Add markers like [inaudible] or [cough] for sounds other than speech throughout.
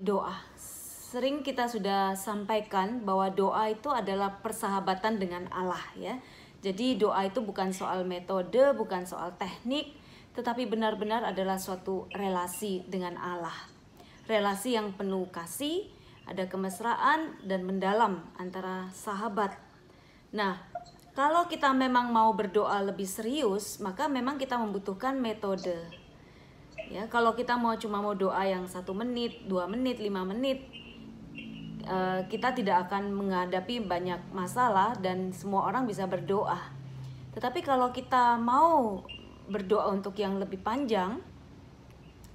doa. Sering kita sudah sampaikan bahwa doa itu adalah persahabatan dengan Allah ya. Jadi doa itu bukan soal metode, bukan soal teknik, tetapi benar-benar adalah suatu relasi dengan Allah. Relasi yang penuh kasih, ada kemesraan dan mendalam antara sahabat. Nah, kalau kita memang mau berdoa lebih serius, maka memang kita membutuhkan metode ya kalau kita mau cuma mau doa yang satu menit dua menit lima menit uh, kita tidak akan menghadapi banyak masalah dan semua orang bisa berdoa. Tetapi kalau kita mau berdoa untuk yang lebih panjang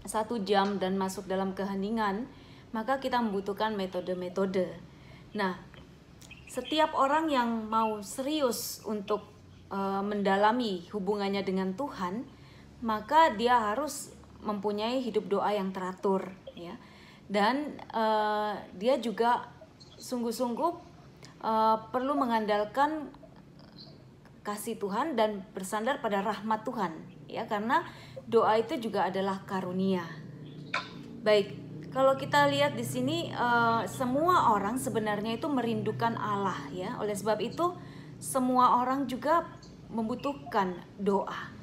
satu jam dan masuk dalam keheningan maka kita membutuhkan metode-metode. Nah setiap orang yang mau serius untuk uh, mendalami hubungannya dengan Tuhan maka dia harus mempunyai hidup doa yang teratur ya. Dan uh, dia juga sungguh-sungguh uh, perlu mengandalkan kasih Tuhan dan bersandar pada rahmat Tuhan ya. Karena doa itu juga adalah karunia. Baik kalau kita lihat di sini uh, semua orang sebenarnya itu merindukan Allah ya. Oleh sebab itu semua orang juga membutuhkan doa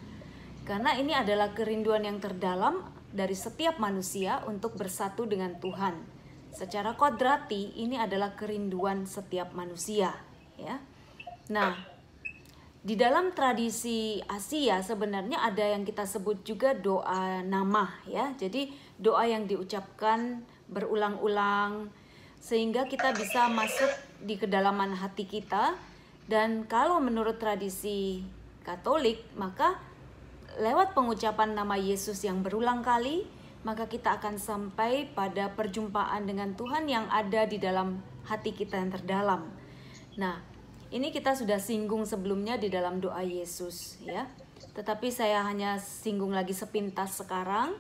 karena ini adalah kerinduan yang terdalam dari setiap manusia untuk bersatu dengan Tuhan. Secara kodrati ini adalah kerinduan setiap manusia, ya. Nah, di dalam tradisi Asia sebenarnya ada yang kita sebut juga doa nama ya. Jadi doa yang diucapkan berulang-ulang sehingga kita bisa masuk di kedalaman hati kita dan kalau menurut tradisi Katolik maka lewat pengucapan nama Yesus yang berulang kali, maka kita akan sampai pada perjumpaan dengan Tuhan yang ada di dalam hati kita yang terdalam. Nah, ini kita sudah singgung sebelumnya di dalam doa Yesus ya. Tetapi saya hanya singgung lagi sepintas sekarang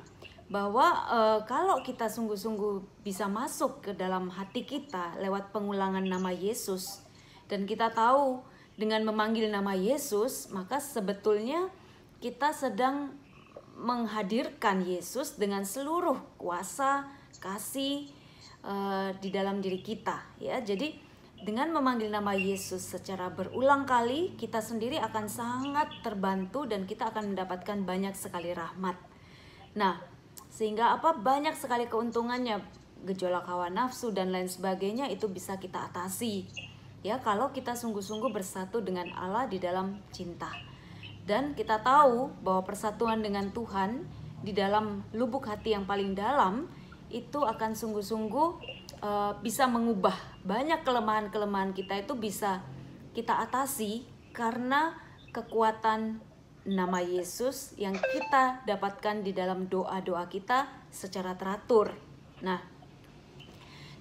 bahwa e, kalau kita sungguh-sungguh bisa masuk ke dalam hati kita lewat pengulangan nama Yesus dan kita tahu dengan memanggil nama Yesus, maka sebetulnya kita sedang menghadirkan Yesus dengan seluruh kuasa kasih uh, di dalam diri kita ya. Jadi dengan memanggil nama Yesus secara berulang kali kita sendiri akan sangat terbantu dan kita akan mendapatkan banyak sekali rahmat. Nah sehingga apa? Banyak sekali keuntungannya gejolak hawa nafsu dan lain sebagainya itu bisa kita atasi ya. Kalau kita sungguh-sungguh bersatu dengan Allah di dalam cinta dan kita tahu bahwa persatuan dengan Tuhan di dalam lubuk hati yang paling dalam itu akan sungguh-sungguh uh, bisa mengubah banyak kelemahan-kelemahan kita itu bisa kita atasi karena kekuatan nama Yesus yang kita dapatkan di dalam doa-doa kita secara teratur. Nah,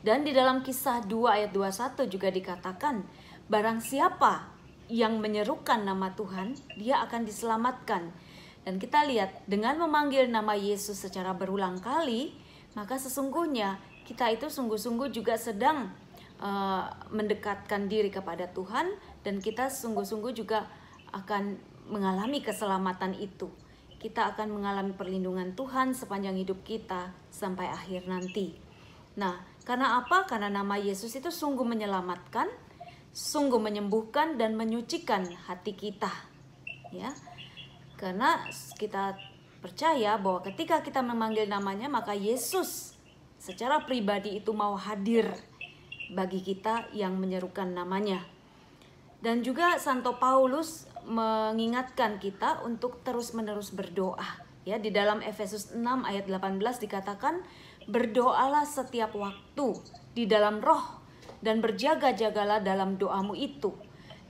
dan di dalam kisah 2 ayat 21 juga dikatakan, barang siapa yang menyerukan nama Tuhan, dia akan diselamatkan. Dan kita lihat dengan memanggil nama Yesus secara berulang kali, maka sesungguhnya kita itu sungguh-sungguh juga sedang uh, mendekatkan diri kepada Tuhan dan kita sungguh-sungguh juga akan mengalami keselamatan itu. Kita akan mengalami perlindungan Tuhan sepanjang hidup kita sampai akhir nanti. Nah, karena apa? Karena nama Yesus itu sungguh menyelamatkan, sungguh menyembuhkan dan menyucikan hati kita. Ya. Karena kita percaya bahwa ketika kita memanggil namanya maka Yesus secara pribadi itu mau hadir bagi kita yang menyerukan namanya. Dan juga Santo Paulus mengingatkan kita untuk terus-menerus berdoa. Ya, di dalam Efesus 6 ayat 18 dikatakan, "Berdoalah setiap waktu di dalam roh dan berjaga-jagalah dalam doamu itu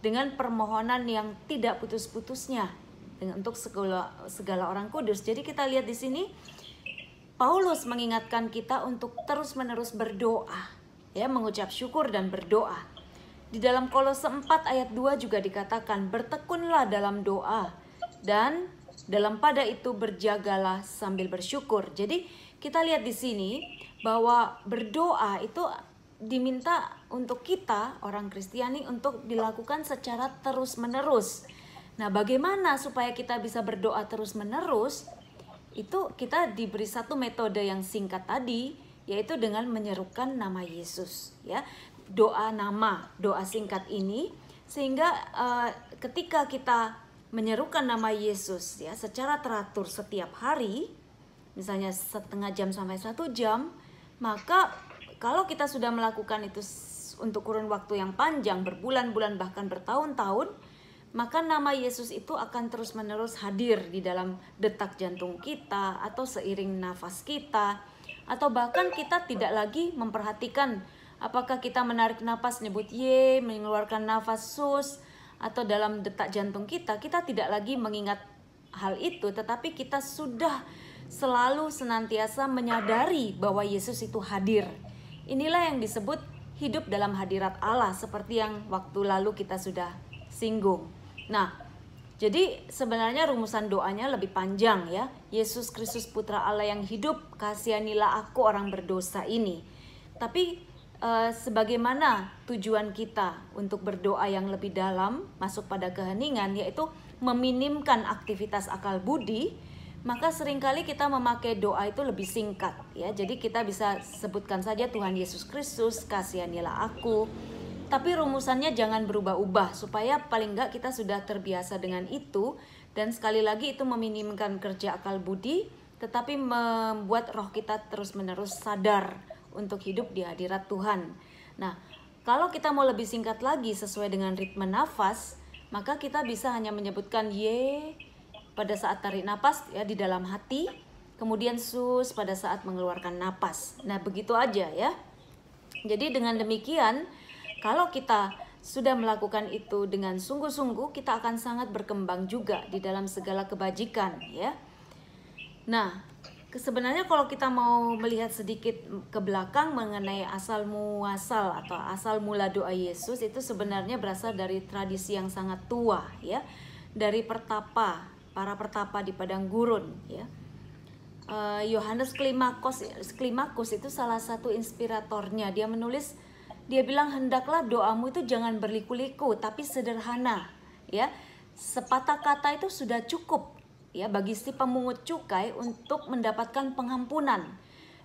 dengan permohonan yang tidak putus-putusnya untuk segala segala orang kudus. Jadi kita lihat di sini Paulus mengingatkan kita untuk terus-menerus berdoa, ya, mengucap syukur dan berdoa. Di dalam Kolose 4 ayat 2 juga dikatakan, "Bertekunlah dalam doa dan dalam pada itu berjagalah sambil bersyukur." Jadi kita lihat di sini bahwa berdoa itu diminta untuk kita orang Kristiani untuk dilakukan secara terus-menerus. Nah, bagaimana supaya kita bisa berdoa terus-menerus? Itu kita diberi satu metode yang singkat tadi, yaitu dengan menyerukan nama Yesus ya. Doa nama, doa singkat ini sehingga uh, ketika kita menyerukan nama Yesus ya secara teratur setiap hari, misalnya setengah jam sampai satu jam, maka kalau kita sudah melakukan itu untuk kurun waktu yang panjang, berbulan-bulan bahkan bertahun-tahun, maka nama Yesus itu akan terus-menerus hadir di dalam detak jantung kita atau seiring nafas kita atau bahkan kita tidak lagi memperhatikan apakah kita menarik nafas nyebut ye, mengeluarkan nafas sus atau dalam detak jantung kita, kita tidak lagi mengingat hal itu tetapi kita sudah selalu senantiasa menyadari bahwa Yesus itu hadir. Inilah yang disebut hidup dalam hadirat Allah seperti yang waktu lalu kita sudah singgung. Nah, jadi sebenarnya rumusan doanya lebih panjang ya. Yesus Kristus Putra Allah yang hidup, kasihanilah aku orang berdosa ini. Tapi eh, sebagaimana tujuan kita untuk berdoa yang lebih dalam, masuk pada keheningan yaitu meminimkan aktivitas akal budi, maka sering kali kita memakai doa itu lebih singkat ya. Jadi kita bisa sebutkan saja Tuhan Yesus Kristus, kasihanilah aku. Tapi rumusannya jangan berubah-ubah supaya paling enggak kita sudah terbiasa dengan itu dan sekali lagi itu meminimkan kerja akal budi tetapi membuat roh kita terus-menerus sadar untuk hidup di hadirat Tuhan. Nah, kalau kita mau lebih singkat lagi sesuai dengan ritme nafas, maka kita bisa hanya menyebutkan ye, pada saat tarik napas ya di dalam hati, kemudian sus pada saat mengeluarkan napas. Nah, begitu aja ya. Jadi dengan demikian, kalau kita sudah melakukan itu dengan sungguh-sungguh, kita akan sangat berkembang juga di dalam segala kebajikan ya. Nah, sebenarnya kalau kita mau melihat sedikit ke belakang mengenai asal muasal atau asal mula doa Yesus itu sebenarnya berasal dari tradisi yang sangat tua ya dari pertapa para pertapa di padang gurun ya. Eh, Yohanes Klimakos Klimakos itu salah satu inspiratornya. Dia menulis dia bilang hendaklah doamu itu jangan berliku-liku tapi sederhana ya. Sepatah kata itu sudah cukup ya bagi si pemungut cukai untuk mendapatkan pengampunan.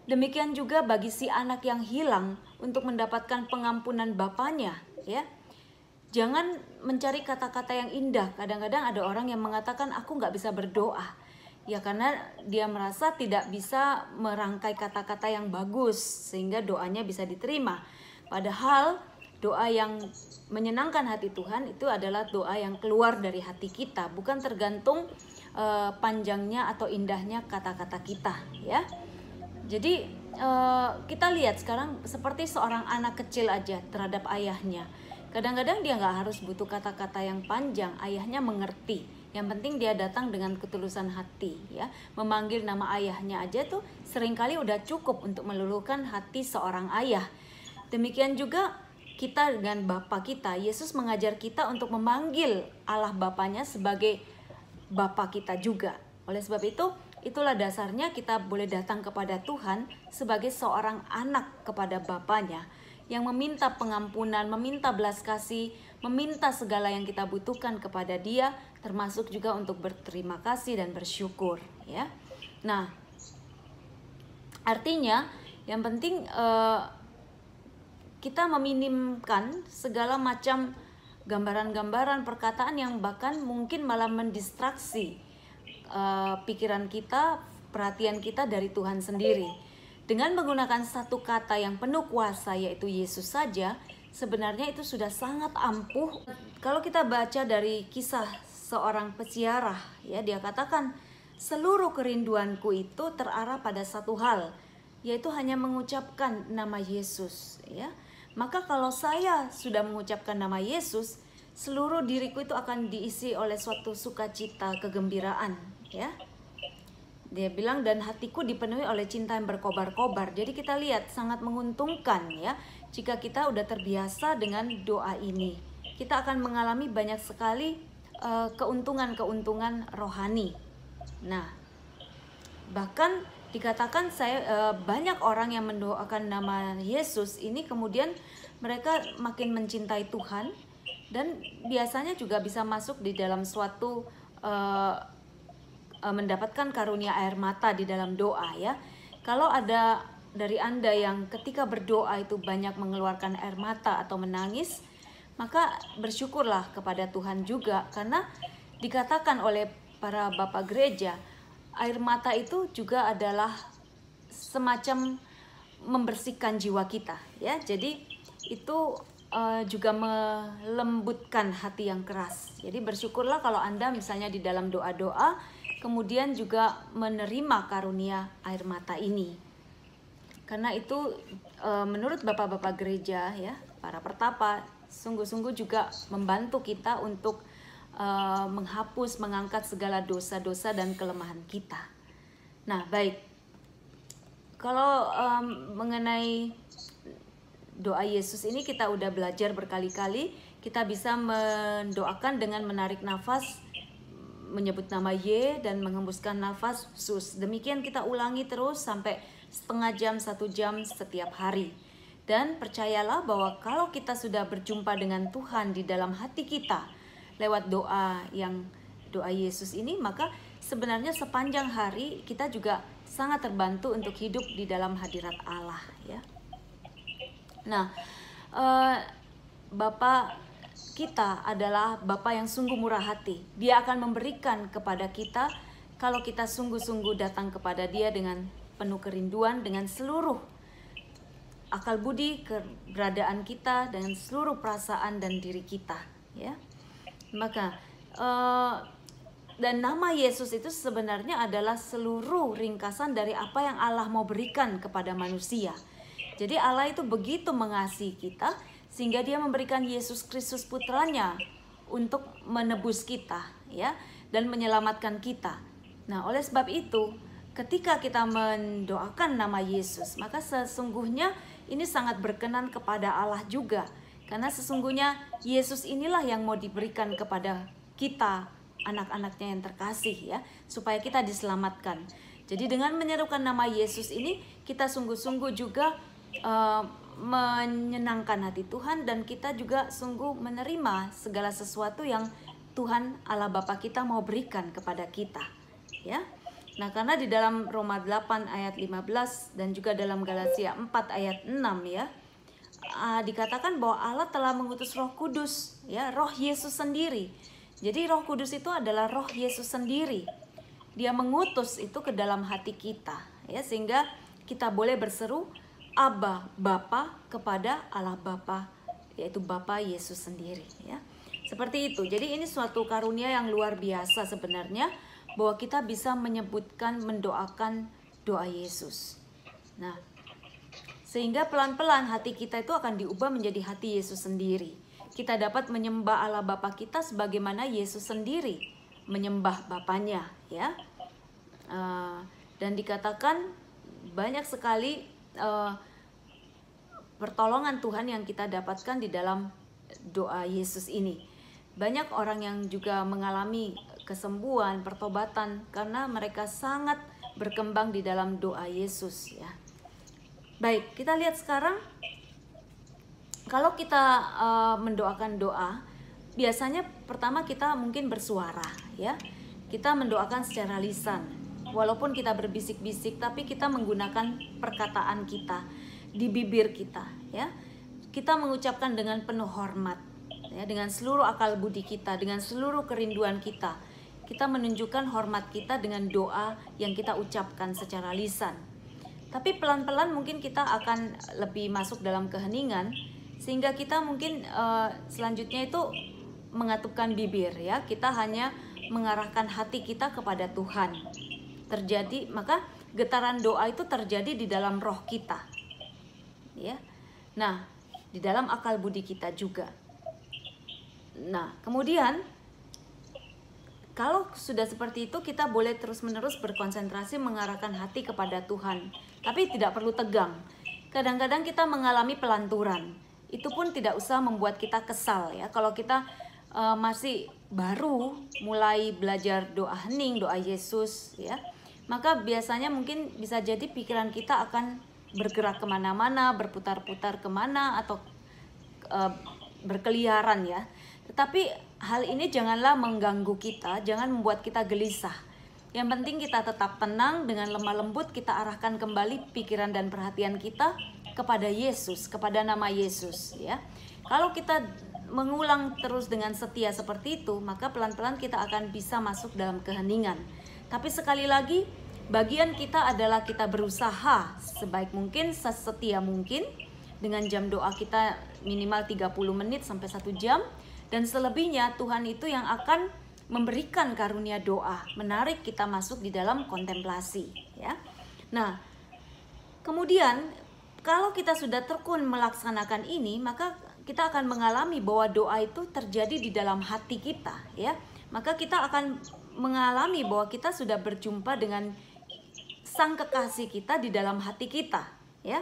Demikian juga bagi si anak yang hilang untuk mendapatkan pengampunan bapaknya ya Jangan mencari kata-kata yang indah. Kadang-kadang ada orang yang mengatakan aku nggak bisa berdoa. Ya karena dia merasa tidak bisa merangkai kata-kata yang bagus sehingga doanya bisa diterima. Padahal doa yang menyenangkan hati Tuhan itu adalah doa yang keluar dari hati kita, bukan tergantung uh, panjangnya atau indahnya kata-kata kita, ya. Jadi uh, kita lihat sekarang seperti seorang anak kecil aja terhadap ayahnya Kadang-kadang dia nggak harus butuh kata-kata yang panjang, ayahnya mengerti. Yang penting dia datang dengan ketulusan hati, ya. Memanggil nama ayahnya aja tuh sering kali udah cukup untuk meluluhkan hati seorang ayah. Demikian juga kita dengan Bapa kita, Yesus mengajar kita untuk memanggil Allah Bapaknya sebagai Bapa kita juga. Oleh sebab itu, itulah dasarnya kita boleh datang kepada Tuhan sebagai seorang anak kepada Bapaknya yang meminta pengampunan, meminta belas kasih, meminta segala yang kita butuhkan kepada Dia, termasuk juga untuk berterima kasih dan bersyukur, ya. Nah, artinya yang penting uh, kita meminimkan segala macam gambaran-gambaran perkataan yang bahkan mungkin malah mendistraksi uh, pikiran kita, perhatian kita dari Tuhan sendiri dengan menggunakan satu kata yang penuh kuasa yaitu Yesus saja, sebenarnya itu sudah sangat ampuh. Kalau kita baca dari kisah seorang peziarah, ya dia katakan seluruh kerinduanku itu terarah pada satu hal, yaitu hanya mengucapkan nama Yesus, ya. Maka kalau saya sudah mengucapkan nama Yesus, seluruh diriku itu akan diisi oleh suatu sukacita, kegembiraan, ya. Dia bilang dan hatiku dipenuhi oleh cinta yang berkobar-kobar. Jadi kita lihat sangat menguntungkan ya jika kita udah terbiasa dengan doa ini. Kita akan mengalami banyak sekali eh, keuntungan-keuntungan rohani. Nah, bahkan dikatakan saya uh, banyak orang yang mendoakan nama Yesus ini kemudian mereka makin mencintai Tuhan dan biasanya juga bisa masuk di dalam suatu uh, Eh, mendapatkan karunia air mata di dalam doa ya. Kalau ada dari Anda yang ketika berdoa itu banyak mengeluarkan air mata atau menangis, maka bersyukurlah kepada Tuhan juga karena dikatakan oleh para bapak gereja, air mata itu juga adalah semacam membersihkan jiwa kita, ya. Jadi itu uh, juga melembutkan hati yang keras. Jadi bersyukurlah kalau Anda misalnya di dalam doa-doa kemudian juga menerima karunia air mata ini. Karena itu e, menurut bapak-bapak gereja ya para pertapa sungguh-sungguh juga membantu kita untuk e, menghapus mengangkat segala dosa-dosa dan kelemahan kita. Nah baik. Kalau e, mengenai doa Yesus ini kita udah belajar berkali-kali kita bisa mendoakan dengan menarik nafas menyebut nama Y dan menghembuskan nafas sus demikian kita ulangi terus sampai setengah jam, satu jam setiap hari. Dan percayalah bahwa kalau kita sudah berjumpa dengan Tuhan di dalam hati kita lewat doa yang doa Yesus ini, maka sebenarnya sepanjang hari kita juga sangat terbantu untuk hidup di dalam hadirat Allah ya. Nah, eh, Bapak kita adalah Bapak yang sungguh murah hati. Dia akan memberikan kepada kita kalau kita sungguh-sungguh datang kepada Dia dengan penuh kerinduan dengan seluruh akal budi keberadaan kita dengan seluruh perasaan dan diri kita ya maka uh, dan nama Yesus itu sebenarnya adalah seluruh ringkasan dari apa yang Allah mau berikan kepada manusia. Jadi Allah itu begitu mengasihi kita sehingga dia memberikan Yesus Kristus putranya untuk menebus kita ya dan menyelamatkan kita. Nah, oleh sebab itu ketika kita mendoakan nama Yesus, maka sesungguhnya ini sangat berkenan kepada Allah juga. Karena sesungguhnya Yesus inilah yang mau diberikan kepada kita, anak-anaknya yang terkasih ya, supaya kita diselamatkan. Jadi dengan menyerukan nama Yesus ini, kita sungguh-sungguh juga uh, menyenangkan hati Tuhan dan kita juga sungguh menerima segala sesuatu yang Tuhan Allah Bapa kita mau berikan kepada kita. Ya. Nah, karena di dalam Roma 8 ayat 15 dan juga dalam Galatia 4 ayat 6 ya, uh, dikatakan bahwa Allah telah mengutus Roh Kudus, ya, Roh Yesus sendiri. Jadi Roh Kudus itu adalah Roh Yesus sendiri. Dia mengutus itu ke dalam hati kita, ya, sehingga kita boleh berseru Abba, Bapa kepada Allah Bapa, yaitu Bapa Yesus sendiri, ya. Seperti itu. Jadi ini suatu karunia yang luar biasa sebenarnya bahwa kita bisa menyebutkan mendoakan doa Yesus. Nah, sehingga pelan-pelan hati kita itu akan diubah menjadi hati Yesus sendiri. Kita dapat menyembah Allah Bapa kita sebagaimana Yesus sendiri menyembah Bapaknya, ya. Uh, dan dikatakan banyak sekali uh, pertolongan Tuhan yang kita dapatkan di dalam doa Yesus ini. Banyak orang yang juga mengalami kesembuhan, pertobatan karena mereka sangat berkembang di dalam doa Yesus ya. Baik, kita lihat sekarang kalau kita uh, mendoakan doa, biasanya pertama kita mungkin bersuara ya. Kita mendoakan secara lisan. Walaupun kita berbisik-bisik tapi kita menggunakan perkataan kita di bibir kita ya. Kita mengucapkan dengan penuh hormat ya dengan seluruh akal budi kita, dengan seluruh kerinduan kita kita menunjukkan hormat kita dengan doa yang kita ucapkan secara lisan. Tapi pelan-pelan mungkin kita akan lebih masuk dalam keheningan sehingga kita mungkin uh, selanjutnya itu mengatupkan bibir ya. Kita hanya mengarahkan hati kita kepada Tuhan. Terjadi maka getaran doa itu terjadi di dalam roh kita. Ya. Nah, di dalam akal budi kita juga. Nah, kemudian kalau sudah seperti itu kita boleh terus-menerus berkonsentrasi mengarahkan hati kepada Tuhan, tapi tidak perlu tegang. Kadang-kadang kita mengalami pelanturan. Itu pun tidak usah membuat kita kesal ya. Kalau kita uh, masih baru mulai belajar doa hening, doa Yesus ya, maka biasanya mungkin bisa jadi pikiran kita akan bergerak ke mana-mana, berputar-putar ke mana atau uh, berkeliaran ya. Tetapi hal ini janganlah mengganggu kita, jangan membuat kita gelisah. Yang penting kita tetap tenang dengan lemah lembut kita arahkan kembali pikiran dan perhatian kita kepada Yesus, kepada nama Yesus ya. Kalau kita mengulang terus dengan setia seperti itu, maka pelan-pelan kita akan bisa masuk dalam keheningan. Tapi sekali lagi, bagian kita adalah kita berusaha sebaik mungkin, sesetia mungkin dengan jam doa kita minimal 30 menit sampai 1 jam dan selebihnya Tuhan itu yang akan memberikan karunia doa, menarik kita masuk di dalam kontemplasi, ya. Nah, kemudian kalau kita sudah tekun melaksanakan ini, maka kita akan mengalami bahwa doa itu terjadi di dalam hati kita ya maka kita akan mengalami bahwa kita sudah berjumpa dengan sang kekasih kita di dalam hati kita ya.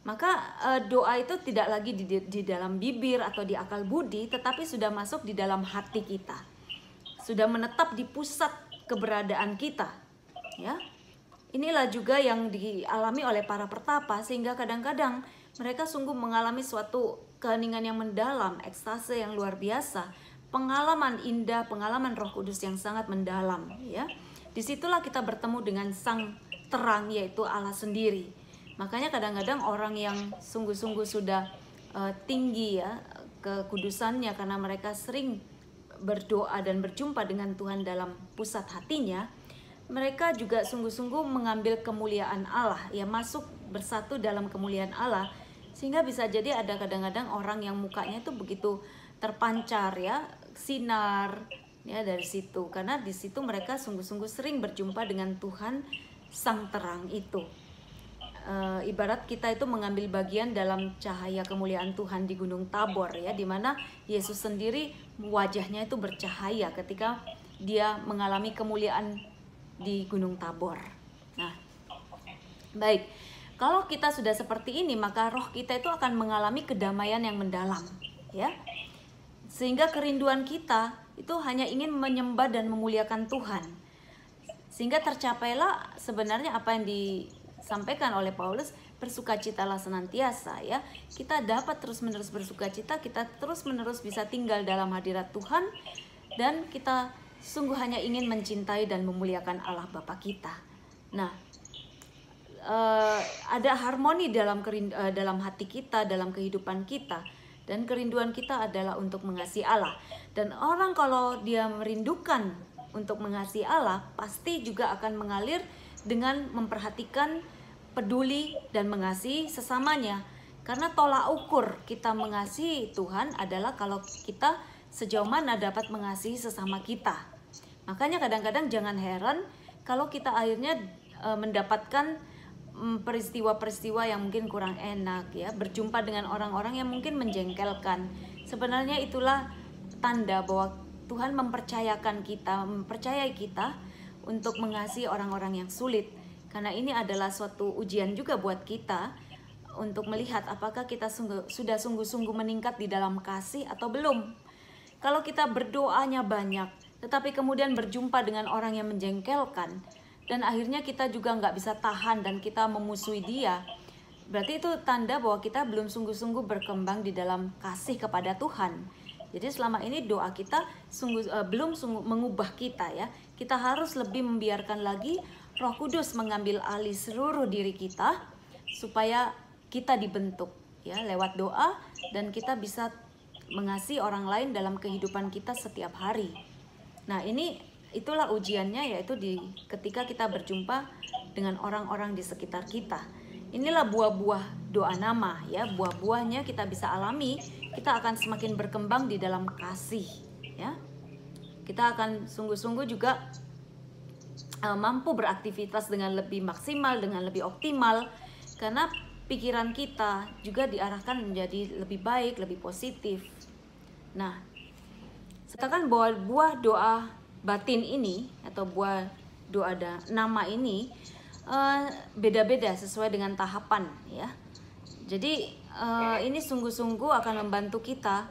Maka e, doa itu tidak lagi di, di dalam bibir atau di akal budi tetapi sudah masuk di dalam hati kita. Sudah menetap di pusat keberadaan kita ya. Inilah juga yang dialami oleh para pertapa sehingga kadang-kadang mereka sungguh mengalami suatu keheningan yang mendalam, ekstase yang luar biasa, pengalaman indah, pengalaman Roh Kudus yang sangat mendalam, ya. Di situlah kita bertemu dengan Sang Terang yaitu Allah sendiri. Makanya kadang-kadang orang yang sungguh-sungguh sudah uh, tinggi ya kekudusannya karena mereka sering berdoa dan berjumpa dengan Tuhan dalam pusat hatinya, mereka juga sungguh-sungguh mengambil kemuliaan Allah, ya masuk bersatu dalam kemuliaan Allah sehingga bisa jadi ada kadang-kadang orang yang mukanya itu begitu terpancar ya sinar ya dari situ. Karena di situ mereka sungguh-sungguh sering berjumpa dengan Tuhan sang terang itu. E, ibarat kita itu mengambil bagian dalam cahaya kemuliaan Tuhan di Gunung Tabor ya di mana Yesus sendiri wajahnya itu bercahaya ketika dia mengalami kemuliaan di Gunung Tabor. Nah baik. Kalau kita sudah seperti ini, maka roh kita itu akan mengalami kedamaian yang mendalam, ya. Sehingga kerinduan kita itu hanya ingin menyembah dan memuliakan Tuhan. Sehingga tercapailah sebenarnya apa yang disampaikan oleh Paulus, bersukacitalah senantiasa ya. Kita dapat terus-menerus bersukacita, kita terus-menerus bisa tinggal dalam hadirat Tuhan dan kita sungguh hanya ingin mencintai dan memuliakan Allah Bapa kita. Nah, uh, ada harmoni dalam uh, dalam hati kita, dalam kehidupan kita. Dan kerinduan kita adalah untuk mengasihi Allah. Dan orang kalau dia merindukan untuk mengasihi Allah, pasti juga akan mengalir dengan memperhatikan, peduli dan mengasihi sesamanya. Karena tolak ukur kita mengasihi Tuhan adalah kalau kita sejauh mana dapat mengasihi sesama kita. Makanya kadang-kadang jangan heran kalau kita akhirnya e, mendapatkan peristiwa-peristiwa yang mungkin kurang enak ya. Berjumpa dengan orang-orang yang mungkin menjengkelkan. Sebenarnya itulah tanda bahwa Tuhan mempercayakan kita mempercayai kita untuk mengasihi orang-orang yang sulit. Karena ini adalah suatu ujian juga buat kita untuk melihat apakah kita sungguh, sudah sungguh-sungguh meningkat di dalam kasih atau belum. Kalau kita berdoanya banyak tetapi kemudian berjumpa dengan orang yang menjengkelkan dan akhirnya kita juga nggak bisa tahan dan kita memusuhi dia. Berarti itu tanda bahwa kita belum sungguh-sungguh berkembang di dalam kasih kepada Tuhan. Jadi selama ini doa kita sungguh uh, belum sungguh mengubah kita ya. Kita harus lebih membiarkan lagi Roh Kudus mengambil alih seluruh diri kita supaya kita dibentuk ya lewat doa dan kita bisa mengasihi orang lain dalam kehidupan kita setiap hari. Nah, ini itulah ujiannya yaitu di ketika kita berjumpa dengan orang-orang di sekitar kita. Inilah buah-buah doa nama ya, buah-buahnya kita bisa alami, kita akan semakin berkembang di dalam kasih ya. Kita akan sungguh-sungguh juga uh, mampu beraktivitas dengan lebih maksimal, dengan lebih optimal karena pikiran kita juga diarahkan menjadi lebih baik, lebih positif. Nah, katakan bahwa buah doa batin ini atau buah doa nama ini eh, beda-beda uh, sesuai dengan tahapan ya. Jadi uh, ini sungguh-sungguh akan membantu kita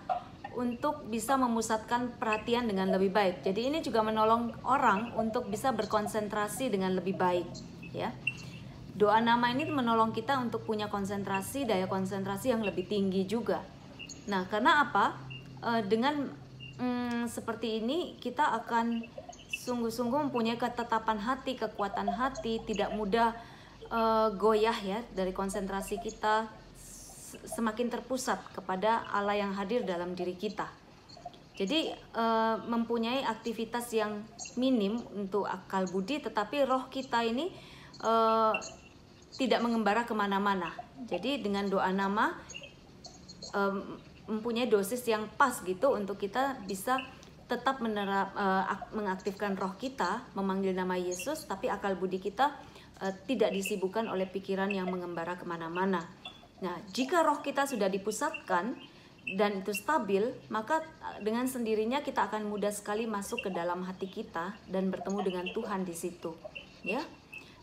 untuk bisa memusatkan perhatian dengan lebih baik. Jadi ini juga menolong orang untuk bisa berkonsentrasi dengan lebih baik ya. Doa nama ini menolong kita untuk punya konsentrasi, daya konsentrasi yang lebih tinggi juga. Nah, karena apa? Uh, dengan hmm, seperti ini kita akan sungguh-sungguh mempunyai ketetapan hati, kekuatan hati, tidak mudah uh, goyah ya dari konsentrasi kita semakin terpusat kepada Allah yang hadir dalam diri kita. Jadi uh, mempunyai aktivitas yang minim untuk akal budi, tetapi roh kita ini uh, tidak mengembara ke mana-mana. Jadi dengan doa nama um, mempunyai dosis yang pas gitu untuk kita bisa tetap menerap uh, mengaktifkan roh kita memanggil nama Yesus tapi akal budi kita uh, tidak disibukkan oleh pikiran yang mengembara ke mana-mana. Nah jika roh kita sudah dipusatkan dan itu stabil maka dengan sendirinya kita akan mudah sekali masuk ke dalam hati kita dan bertemu dengan Tuhan di situ ya.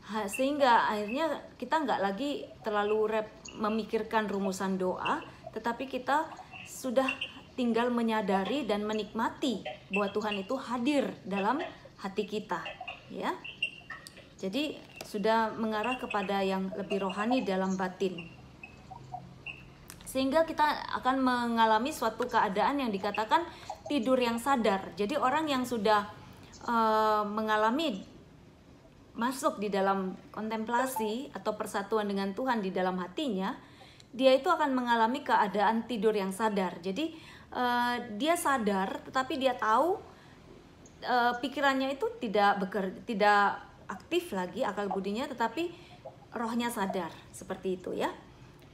Sehingga akhirnya kita nggak lagi terlalu rep memikirkan rumusan doa tetapi kita sudah tinggal menyadari dan menikmati bahwa Tuhan itu hadir dalam hati kita, ya. Jadi sudah mengarah kepada yang lebih rohani dalam batin. Sehingga kita akan mengalami suatu keadaan yang dikatakan tidur yang sadar. Jadi orang yang sudah uh, mengalami masuk di dalam kontemplasi atau persatuan dengan Tuhan di dalam hatinya, dia itu akan mengalami keadaan tidur yang sadar. Jadi uh, dia sadar tetapi dia tahu uh, pikirannya itu tidak beker tidak aktif lagi akal budinya tetapi rohnya sadar seperti itu ya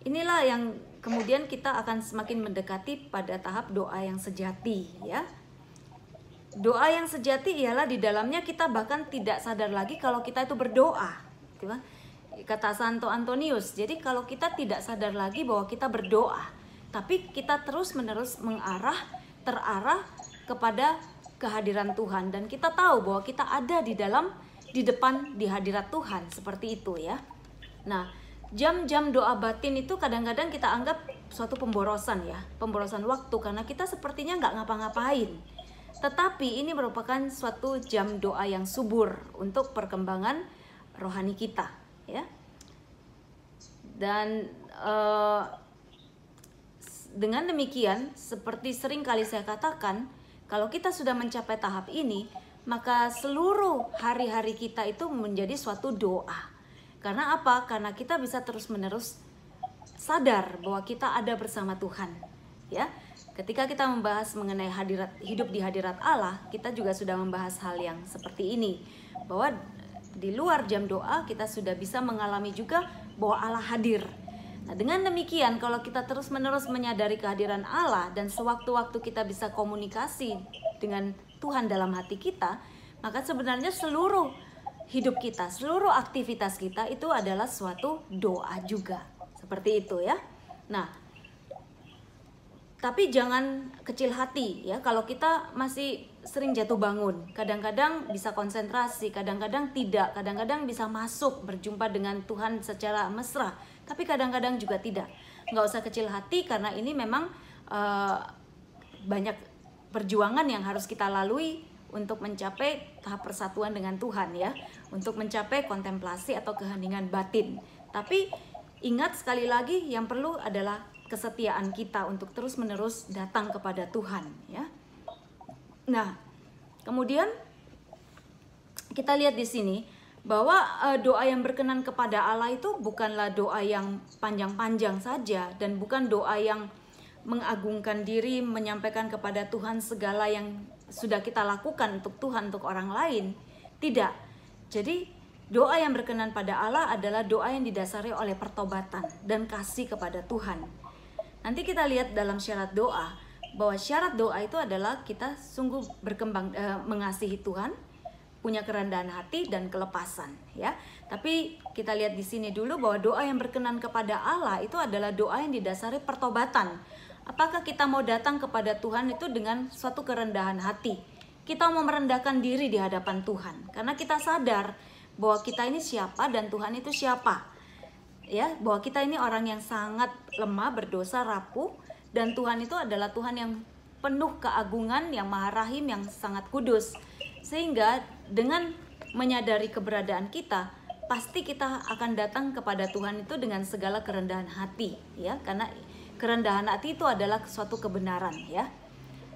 inilah yang kemudian kita akan semakin mendekati pada tahap doa yang sejati ya doa yang sejati ialah di dalamnya kita bahkan tidak sadar lagi kalau kita itu berdoa gitu kan? Kata Santo Antonius. Jadi kalau kita tidak sadar lagi bahwa kita berdoa tapi kita terus-menerus mengarah terarah kepada kehadiran Tuhan. Dan kita tahu bahwa kita ada di dalam di depan di hadirat Tuhan. Seperti itu ya. Nah, jam-jam doa batin itu kadang-kadang kita anggap suatu pemborosan ya, pemborosan waktu karena kita sepertinya nggak ngapa-ngapain. Tetapi ini merupakan suatu jam doa yang subur untuk perkembangan rohani kita ya. Dan uh, dengan demikian, seperti sering kali saya katakan, kalau kita sudah mencapai tahap ini, maka seluruh hari-hari kita itu menjadi suatu doa. Karena apa? Karena kita bisa terus-menerus sadar bahwa kita ada bersama Tuhan. Ya, ketika kita membahas mengenai hadirat hidup di hadirat Allah, kita juga sudah membahas hal yang seperti ini, bahwa di luar jam doa kita sudah bisa mengalami juga bahwa Allah hadir Nah, dengan demikian kalau kita terus-menerus menyadari kehadiran Allah dan sewaktu-waktu kita bisa komunikasi dengan Tuhan dalam hati kita, maka sebenarnya seluruh hidup kita, seluruh aktivitas kita itu adalah suatu doa juga. Seperti itu ya. Nah, tapi jangan kecil hati ya kalau kita masih sering jatuh bangun. Kadang-kadang bisa konsentrasi, kadang-kadang tidak, kadang-kadang bisa masuk berjumpa dengan Tuhan secara mesra tapi kadang-kadang juga tidak. Nggak usah kecil hati karena ini memang uh, banyak perjuangan yang harus kita lalui untuk mencapai tahap persatuan dengan Tuhan ya. Untuk mencapai kontemplasi atau keheningan batin. Tapi ingat sekali lagi yang perlu adalah kesetiaan kita untuk terus menerus datang kepada Tuhan ya nah kemudian kita lihat di sini bahwa uh, doa yang berkenan kepada Allah itu bukanlah doa yang panjang-panjang saja dan bukan doa yang mengagungkan diri menyampaikan kepada Tuhan segala yang sudah kita lakukan untuk Tuhan untuk orang lain. Tidak. Jadi doa yang berkenan pada Allah adalah doa yang didasari oleh pertobatan dan kasih kepada Tuhan. Nanti kita lihat dalam syarat doa bahwa syarat doa itu adalah kita sungguh berkembang eh, mengasihi Tuhan, punya kerendahan hati dan kelepasan ya. Tapi kita lihat di sini dulu bahwa doa yang berkenan kepada Allah itu adalah doa yang didasari pertobatan. Apakah kita mau datang kepada Tuhan itu dengan suatu kerendahan hati? Kita mau merendahkan diri di hadapan Tuhan karena kita sadar bahwa kita ini siapa dan Tuhan itu siapa. Ya, bahwa kita ini orang yang sangat lemah, berdosa, rapuh dan Tuhan itu adalah Tuhan yang penuh keagungan, yang maha rahim, yang sangat kudus. Sehingga dengan menyadari keberadaan kita, pasti kita akan datang kepada Tuhan itu dengan segala kerendahan hati, ya, karena kerendahan hati itu adalah suatu kebenaran, ya.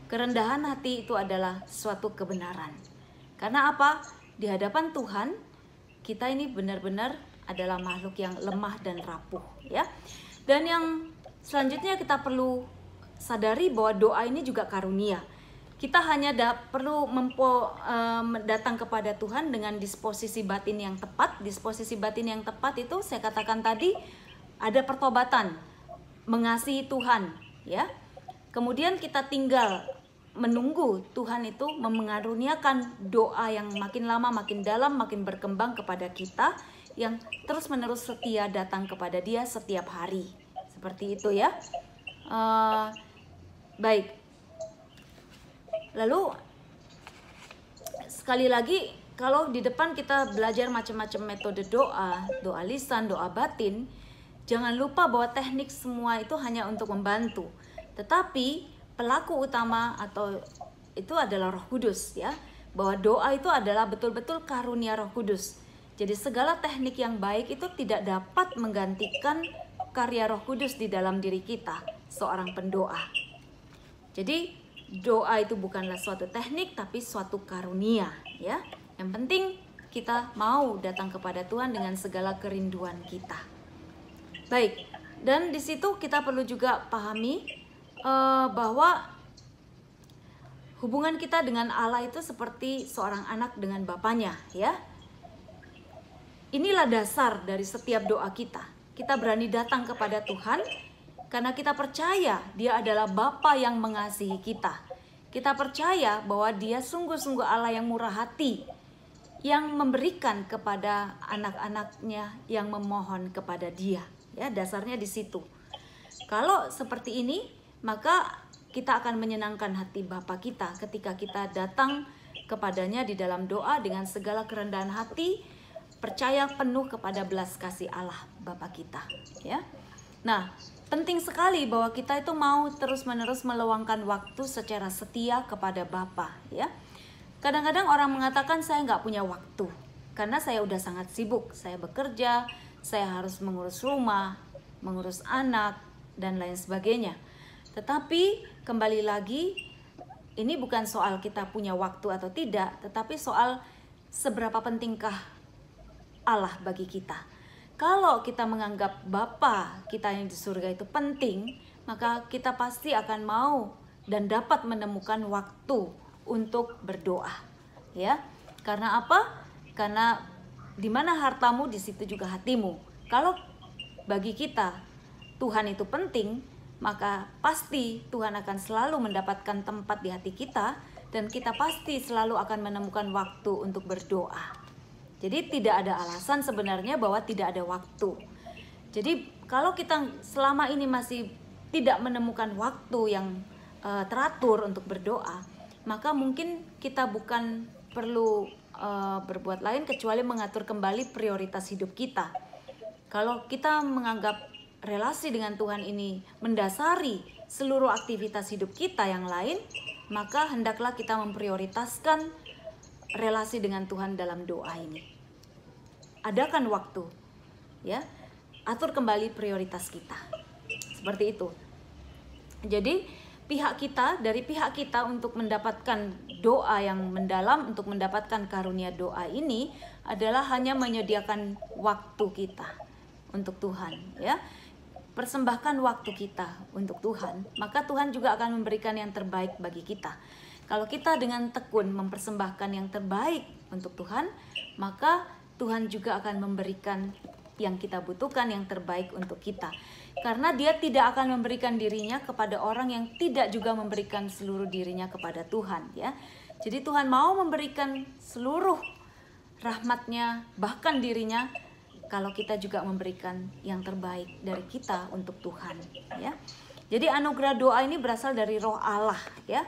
Kerendahan hati itu adalah suatu kebenaran. Karena apa? Di hadapan Tuhan, kita ini benar-benar adalah makhluk yang lemah dan rapuh, ya. Dan yang selanjutnya kita perlu sadari bahwa doa ini juga karunia. Kita hanya da perlu mempo, um, datang kepada Tuhan dengan disposisi batin yang tepat. Disposisi batin yang tepat itu saya katakan tadi ada pertobatan, mengasihi Tuhan, ya. Kemudian kita tinggal menunggu Tuhan itu mengaruniakan doa yang makin lama makin dalam makin berkembang kepada kita yang terus-menerus setia datang kepada Dia setiap hari. Seperti itu ya. Uh, baik. Lalu sekali lagi kalau di depan kita belajar macam-macam metode doa, doa lisan, doa batin, jangan lupa bahwa teknik semua itu hanya untuk membantu. Tetapi pelaku utama atau itu adalah Roh Kudus ya. Bahwa doa itu adalah betul-betul karunia Roh Kudus. Jadi segala teknik yang baik itu tidak dapat menggantikan karya Roh Kudus di dalam diri kita, seorang pendoa. Jadi doa itu bukanlah suatu teknik tapi suatu karunia, ya. Yang penting kita mau datang kepada Tuhan dengan segala kerinduan kita. Baik, dan di situ kita perlu juga pahami uh, bahwa hubungan kita dengan Allah itu seperti seorang anak dengan bapaknya, ya Inilah dasar dari setiap doa kita. Kita berani datang kepada Tuhan karena kita percaya Dia adalah Bapa yang mengasihi kita. Kita percaya bahwa Dia sungguh-sungguh Allah yang murah hati, yang memberikan kepada anak-anaknya yang memohon kepada Dia. Ya, dasarnya di situ. Kalau seperti ini, maka kita akan menyenangkan hati Bapa kita ketika kita datang kepadanya di dalam doa dengan segala kerendahan hati, percaya penuh kepada belas kasih Allah Bapa kita ya. Nah penting sekali bahwa kita itu mau terus-menerus meluangkan waktu secara setia kepada Bapa ya. Kadang-kadang orang mengatakan saya nggak punya waktu karena saya udah sangat sibuk. Saya bekerja saya harus mengurus rumah mengurus anak dan lain sebagainya. Tetapi kembali lagi ini bukan soal kita punya waktu atau tidak tetapi soal seberapa pentingkah Allah bagi kita. Kalau kita menganggap Bapa kita yang di surga itu penting, maka kita pasti akan mau dan dapat menemukan waktu untuk berdoa. Ya. Karena apa? Karena di mana hartamu di situ juga hatimu. Kalau bagi kita Tuhan itu penting, maka pasti Tuhan akan selalu mendapatkan tempat di hati kita dan kita pasti selalu akan menemukan waktu untuk berdoa. Jadi tidak ada alasan sebenarnya bahwa tidak ada waktu. Jadi kalau kita selama ini masih tidak menemukan waktu yang uh, teratur untuk berdoa, maka mungkin kita bukan perlu uh, berbuat lain kecuali mengatur kembali prioritas hidup kita. Kalau kita menganggap relasi dengan Tuhan ini mendasari seluruh aktivitas hidup kita yang lain, maka hendaklah kita memprioritaskan relasi dengan Tuhan dalam doa ini. Adakan waktu, ya, atur kembali prioritas kita. Seperti itu. Jadi, pihak kita dari pihak kita untuk mendapatkan doa yang mendalam untuk mendapatkan karunia doa ini adalah hanya menyediakan waktu kita untuk Tuhan, ya. Persembahkan waktu kita untuk Tuhan, maka Tuhan juga akan memberikan yang terbaik bagi kita. Kalau kita dengan tekun mempersembahkan yang terbaik untuk Tuhan, maka Tuhan juga akan memberikan yang kita butuhkan yang terbaik untuk kita. Karena dia tidak akan memberikan dirinya kepada orang yang tidak juga memberikan seluruh dirinya kepada Tuhan ya. Jadi Tuhan mau memberikan seluruh rahmatnya bahkan dirinya kalau kita juga memberikan yang terbaik dari kita untuk Tuhan ya. Jadi anugerah doa ini berasal dari roh Allah ya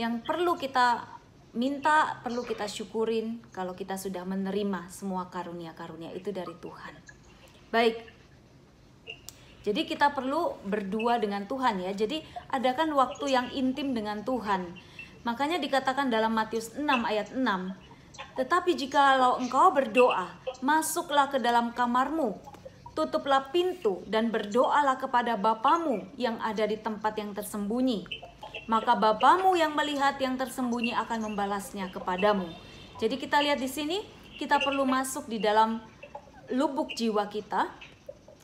yang perlu kita minta, perlu kita syukurin kalau kita sudah menerima semua karunia-karunia itu dari Tuhan. Baik. Jadi kita perlu berdua dengan Tuhan ya. Jadi adakan waktu yang intim dengan Tuhan. Makanya dikatakan dalam Matius 6 ayat 6, tetapi jikalau engkau berdoa, masuklah ke dalam kamarmu, tutuplah pintu dan berdoalah kepada Bapamu yang ada di tempat yang tersembunyi maka Bapamu yang melihat yang tersembunyi akan membalasnya kepadamu. Jadi kita lihat di sini kita perlu masuk di dalam lubuk jiwa kita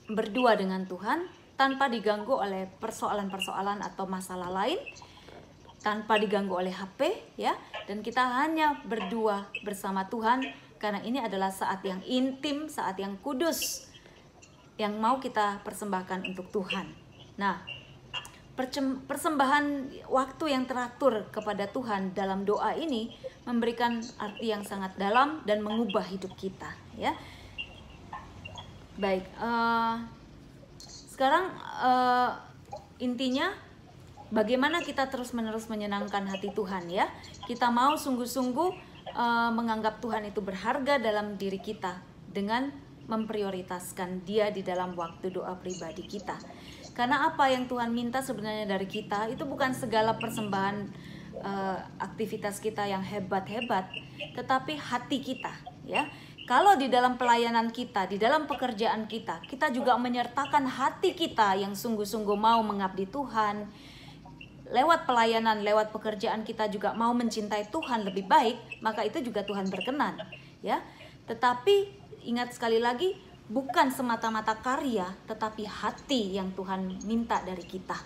berdua dengan Tuhan tanpa diganggu oleh persoalan-persoalan atau masalah lain tanpa diganggu oleh HP ya dan kita hanya berdua bersama Tuhan karena ini adalah saat yang intim, saat yang kudus yang mau kita persembahkan untuk Tuhan. Nah, persembahan waktu yang teratur kepada Tuhan dalam doa ini memberikan arti yang sangat dalam dan mengubah hidup kita ya. Baik uh, sekarang uh, intinya bagaimana kita terus menerus menyenangkan hati Tuhan ya. Kita mau sungguh-sungguh uh, menganggap Tuhan itu berharga dalam diri kita dengan memprioritaskan dia di dalam waktu doa pribadi kita karena apa yang Tuhan minta sebenarnya dari kita itu bukan segala persembahan uh, aktivitas kita yang hebat-hebat, tetapi hati kita, ya. Kalau di dalam pelayanan kita, di dalam pekerjaan kita, kita juga menyertakan hati kita yang sungguh-sungguh mau mengabdi Tuhan. Lewat pelayanan, lewat pekerjaan kita juga mau mencintai Tuhan lebih baik, maka itu juga Tuhan berkenan, ya. Tetapi ingat sekali lagi, bukan semata-mata karya, tetapi hati yang Tuhan minta dari kita.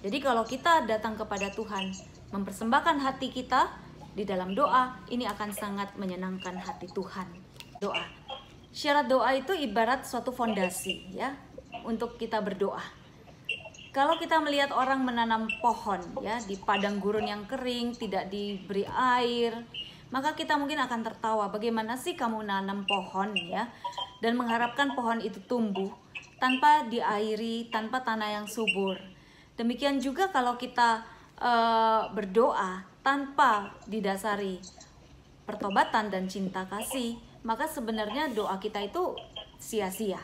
Jadi, kalau kita datang kepada Tuhan, mempersembahkan hati kita di dalam doa, ini akan sangat menyenangkan hati Tuhan. Doa, syarat doa itu ibarat suatu fondasi, ya, untuk kita berdoa. Kalau kita melihat orang menanam pohon, ya, di padang gurun yang kering, tidak diberi air, maka kita mungkin akan tertawa. Bagaimana sih kamu nanam pohon, ya? Dan mengharapkan pohon itu tumbuh tanpa diairi, tanpa tanah yang subur. Demikian juga kalau kita uh, berdoa tanpa didasari pertobatan dan cinta kasih, maka sebenarnya doa kita itu sia-sia.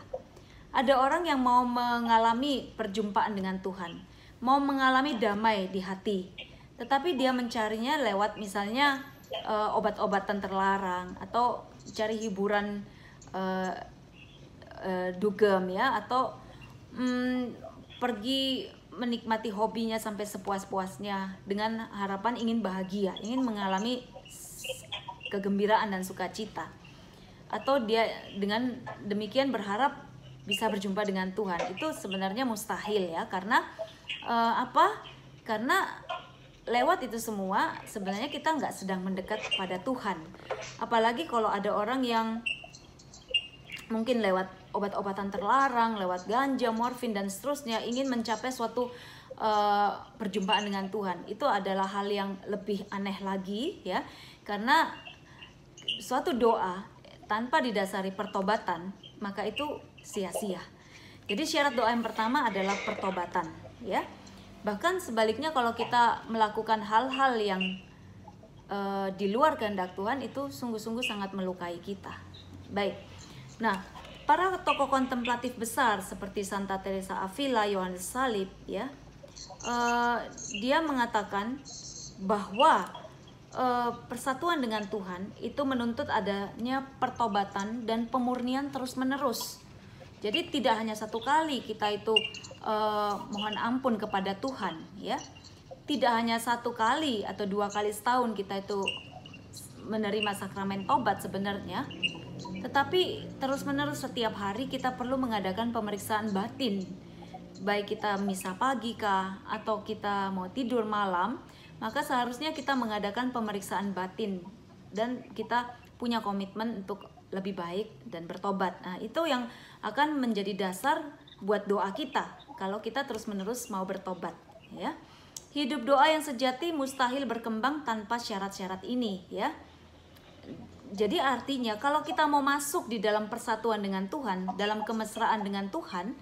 Ada orang yang mau mengalami perjumpaan dengan Tuhan, mau mengalami damai di hati, tetapi dia mencarinya lewat misalnya uh, obat-obatan terlarang atau cari hiburan uh, dugem ya atau um, pergi menikmati hobinya sampai sepuas-puasnya dengan harapan ingin bahagia, ingin mengalami kegembiraan dan sukacita. Atau dia dengan demikian berharap bisa berjumpa dengan Tuhan. Itu sebenarnya mustahil ya karena uh, apa? Karena lewat itu semua sebenarnya kita nggak sedang mendekat kepada Tuhan. Apalagi kalau ada orang yang mungkin lewat obat-obatan terlarang, lewat ganja, morfin dan seterusnya ingin mencapai suatu uh, perjumpaan dengan Tuhan. Itu adalah hal yang lebih aneh lagi ya. Karena suatu doa tanpa didasari pertobatan, maka itu sia-sia. Jadi syarat doa yang pertama adalah pertobatan, ya. Bahkan sebaliknya kalau kita melakukan hal-hal yang uh, di luar kehendak Tuhan itu sungguh-sungguh sangat melukai kita. Baik. Nah, para tokoh kontemplatif besar seperti Santa Teresa Avila, Yohanes Salib, ya, uh, dia mengatakan bahwa uh, persatuan dengan Tuhan itu menuntut adanya pertobatan dan pemurnian terus-menerus. Jadi tidak hanya satu kali kita itu uh, mohon ampun kepada Tuhan, ya. Tidak hanya satu kali atau dua kali setahun kita itu menerima sakramen tobat sebenarnya, tetapi terus-menerus setiap hari kita perlu mengadakan pemeriksaan batin. Baik kita misa pagi kah atau kita mau tidur malam, maka seharusnya kita mengadakan pemeriksaan batin dan kita punya komitmen untuk lebih baik dan bertobat. Nah, itu yang akan menjadi dasar buat doa kita kalau kita terus-menerus mau bertobat, ya. Hidup doa yang sejati mustahil berkembang tanpa syarat-syarat ini, ya jadi artinya kalau kita mau masuk di dalam persatuan dengan Tuhan, dalam kemesraan dengan Tuhan,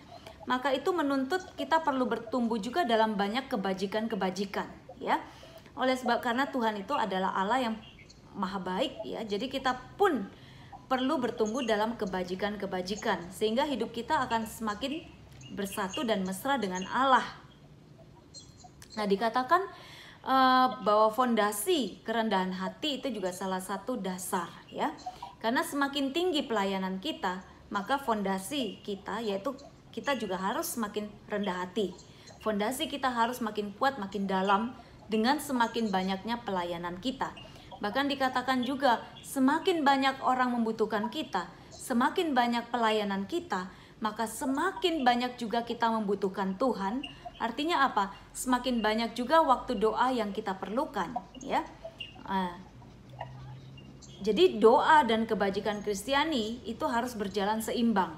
maka itu menuntut kita perlu bertumbuh juga dalam banyak kebajikan-kebajikan, ya. Oleh sebab karena Tuhan itu adalah Allah yang maha baik, ya. Jadi kita pun perlu bertumbuh dalam kebajikan-kebajikan sehingga hidup kita akan semakin bersatu dan mesra dengan Allah. Nah, dikatakan uh, bahwa fondasi kerendahan hati itu juga salah satu dasar ya. Karena semakin tinggi pelayanan kita, maka fondasi kita yaitu kita juga harus semakin rendah hati. Fondasi kita harus makin kuat, makin dalam dengan semakin banyaknya pelayanan kita. Bahkan dikatakan juga semakin banyak orang membutuhkan kita, semakin banyak pelayanan kita, maka semakin banyak juga kita membutuhkan Tuhan. Artinya apa? Semakin banyak juga waktu doa yang kita perlukan, ya. Uh, jadi doa dan kebajikan Kristiani itu harus berjalan seimbang.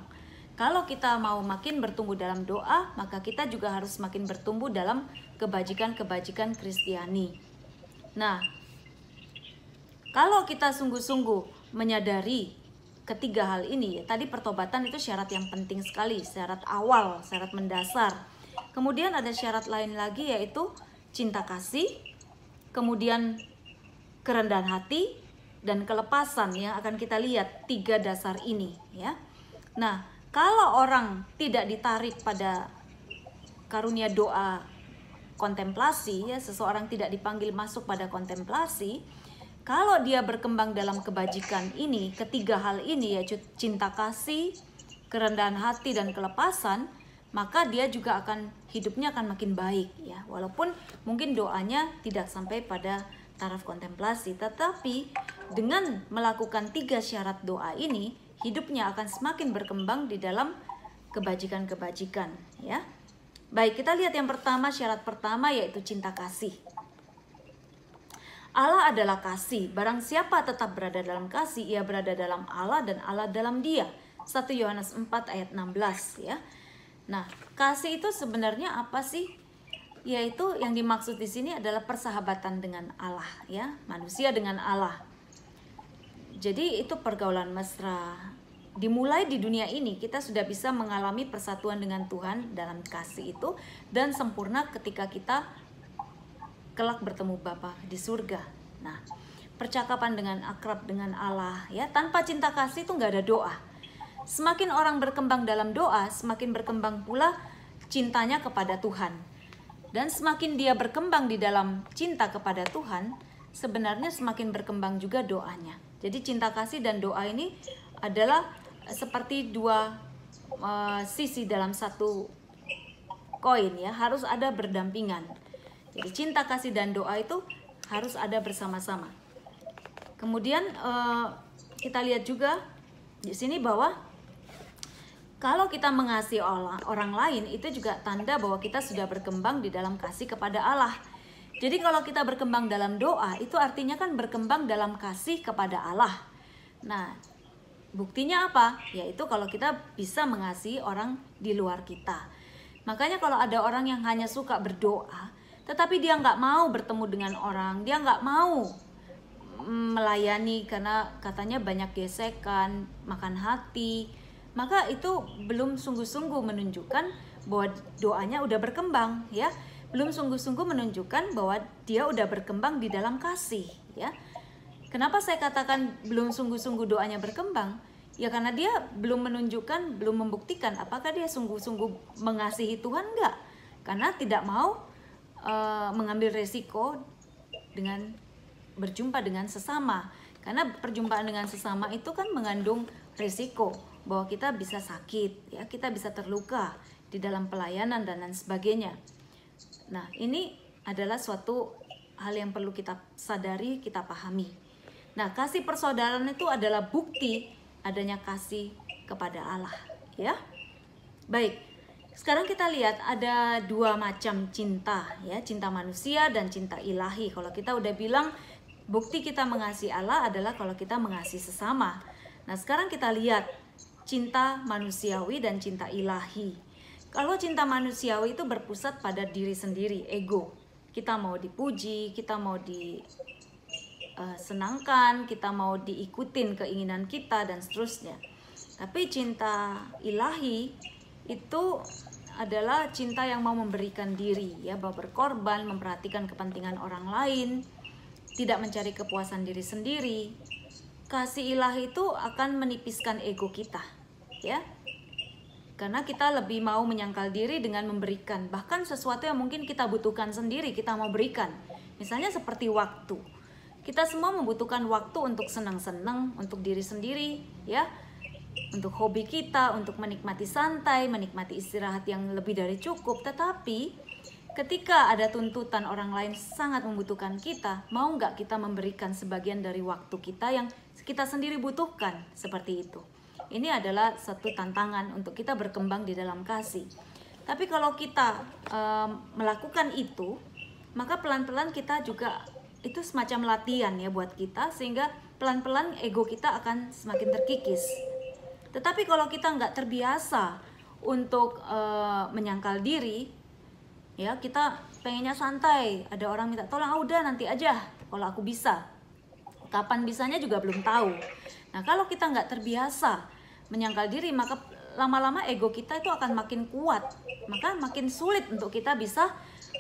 Kalau kita mau makin bertumbuh dalam doa, maka kita juga harus makin bertumbuh dalam kebajikan-kebajikan Kristiani. Nah, kalau kita sungguh-sungguh menyadari ketiga hal ini, ya, tadi pertobatan itu syarat yang penting sekali, syarat awal, syarat mendasar. Kemudian ada syarat lain lagi yaitu cinta kasih, kemudian kerendahan hati, dan kelepasan yang akan kita lihat tiga dasar ini ya. Nah, kalau orang tidak ditarik pada karunia doa kontemplasi ya, seseorang tidak dipanggil masuk pada kontemplasi, kalau dia berkembang dalam kebajikan ini, ketiga hal ini ya cinta kasih, kerendahan hati dan kelepasan, maka dia juga akan hidupnya akan makin baik ya. Walaupun mungkin doanya tidak sampai pada taraf kontemplasi, tetapi dengan melakukan tiga syarat doa ini, hidupnya akan semakin berkembang di dalam kebajikan-kebajikan, ya. Baik, kita lihat yang pertama, syarat pertama yaitu cinta kasih. Allah adalah kasih. Barang siapa tetap berada dalam kasih, ia berada dalam Allah dan Allah dalam dia. 1 Yohanes 4 ayat 16 ya. Nah, kasih itu sebenarnya apa sih? yaitu yang dimaksud di sini adalah persahabatan dengan Allah ya. Manusia dengan Allah. Jadi itu pergaulan mesra. Dimulai di dunia ini kita sudah bisa mengalami persatuan dengan Tuhan dalam kasih itu dan sempurna ketika kita kelak bertemu Bapa di surga. Nah percakapan dengan akrab dengan Allah ya. Tanpa cinta kasih itu nggak ada doa semakin orang berkembang dalam doa semakin berkembang pula cintanya kepada Tuhan dan semakin dia berkembang di dalam cinta kepada Tuhan, sebenarnya semakin berkembang juga doanya. Jadi cinta kasih dan doa ini adalah seperti dua uh, sisi dalam satu koin ya, harus ada berdampingan. Jadi cinta kasih dan doa itu harus ada bersama-sama. Kemudian uh, kita lihat juga di sini bahwa kalau kita mengasihi orang, orang lain itu juga tanda bahwa kita sudah berkembang di dalam kasih kepada Allah. Jadi kalau kita berkembang dalam doa itu artinya kan berkembang dalam kasih kepada Allah. Nah, buktinya apa? Yaitu kalau kita bisa mengasihi orang di luar kita. Makanya kalau ada orang yang hanya suka berdoa, tetapi dia nggak mau bertemu dengan orang, dia nggak mau melayani karena katanya banyak gesekan, makan hati, maka itu belum sungguh-sungguh menunjukkan bahwa doanya udah berkembang ya. Belum sungguh-sungguh menunjukkan bahwa dia udah berkembang di dalam kasih ya. Kenapa saya katakan belum sungguh-sungguh doanya berkembang? Ya karena dia belum menunjukkan belum membuktikan apakah dia sungguh-sungguh mengasihi Tuhan enggak karena tidak mau uh, mengambil resiko dengan berjumpa dengan sesama. Karena perjumpaan dengan sesama itu kan mengandung resiko bahwa kita bisa sakit, ya, kita bisa terluka di dalam pelayanan dan lain sebagainya. Nah, ini adalah suatu hal yang perlu kita sadari, kita pahami. Nah, kasih persaudaraan itu adalah bukti adanya kasih kepada Allah, ya. Baik. Sekarang kita lihat ada dua macam cinta, ya, cinta manusia dan cinta ilahi. Kalau kita udah bilang bukti kita mengasihi Allah adalah kalau kita mengasihi sesama. Nah, sekarang kita lihat cinta manusiawi dan cinta ilahi. Kalau cinta manusiawi itu berpusat pada diri sendiri, ego. Kita mau dipuji, kita mau disenangkan, eh, kita mau diikutin keinginan kita dan seterusnya. Tapi cinta ilahi itu adalah cinta yang mau memberikan diri, ya, bahwa berkorban, memperhatikan kepentingan orang lain, tidak mencari kepuasan diri sendiri. Kasih ilahi itu akan menipiskan ego kita ya. Karena kita lebih mau menyangkal diri dengan memberikan. Bahkan sesuatu yang mungkin kita butuhkan sendiri kita mau berikan. Misalnya seperti waktu. Kita semua membutuhkan waktu untuk senang-senang untuk diri sendiri ya. Untuk hobi kita untuk menikmati santai menikmati istirahat yang lebih dari cukup. Tetapi ketika ada tuntutan orang lain sangat membutuhkan kita, mau nggak kita memberikan sebagian dari waktu kita yang kita sendiri butuhkan seperti itu. Ini adalah satu tantangan untuk kita berkembang di dalam kasih. Tapi kalau kita um, melakukan itu, maka pelan-pelan kita juga itu semacam latihan ya buat kita sehingga pelan-pelan ego kita akan semakin terkikis. Tetapi kalau kita nggak terbiasa untuk uh, menyangkal diri, ya kita pengennya santai ada orang minta tolong ah, udah nanti aja kalau aku bisa kapan bisanya juga belum tahu. Nah kalau kita nggak terbiasa menyangkal diri maka lama-lama ego kita itu akan makin kuat. Maka makin sulit untuk kita bisa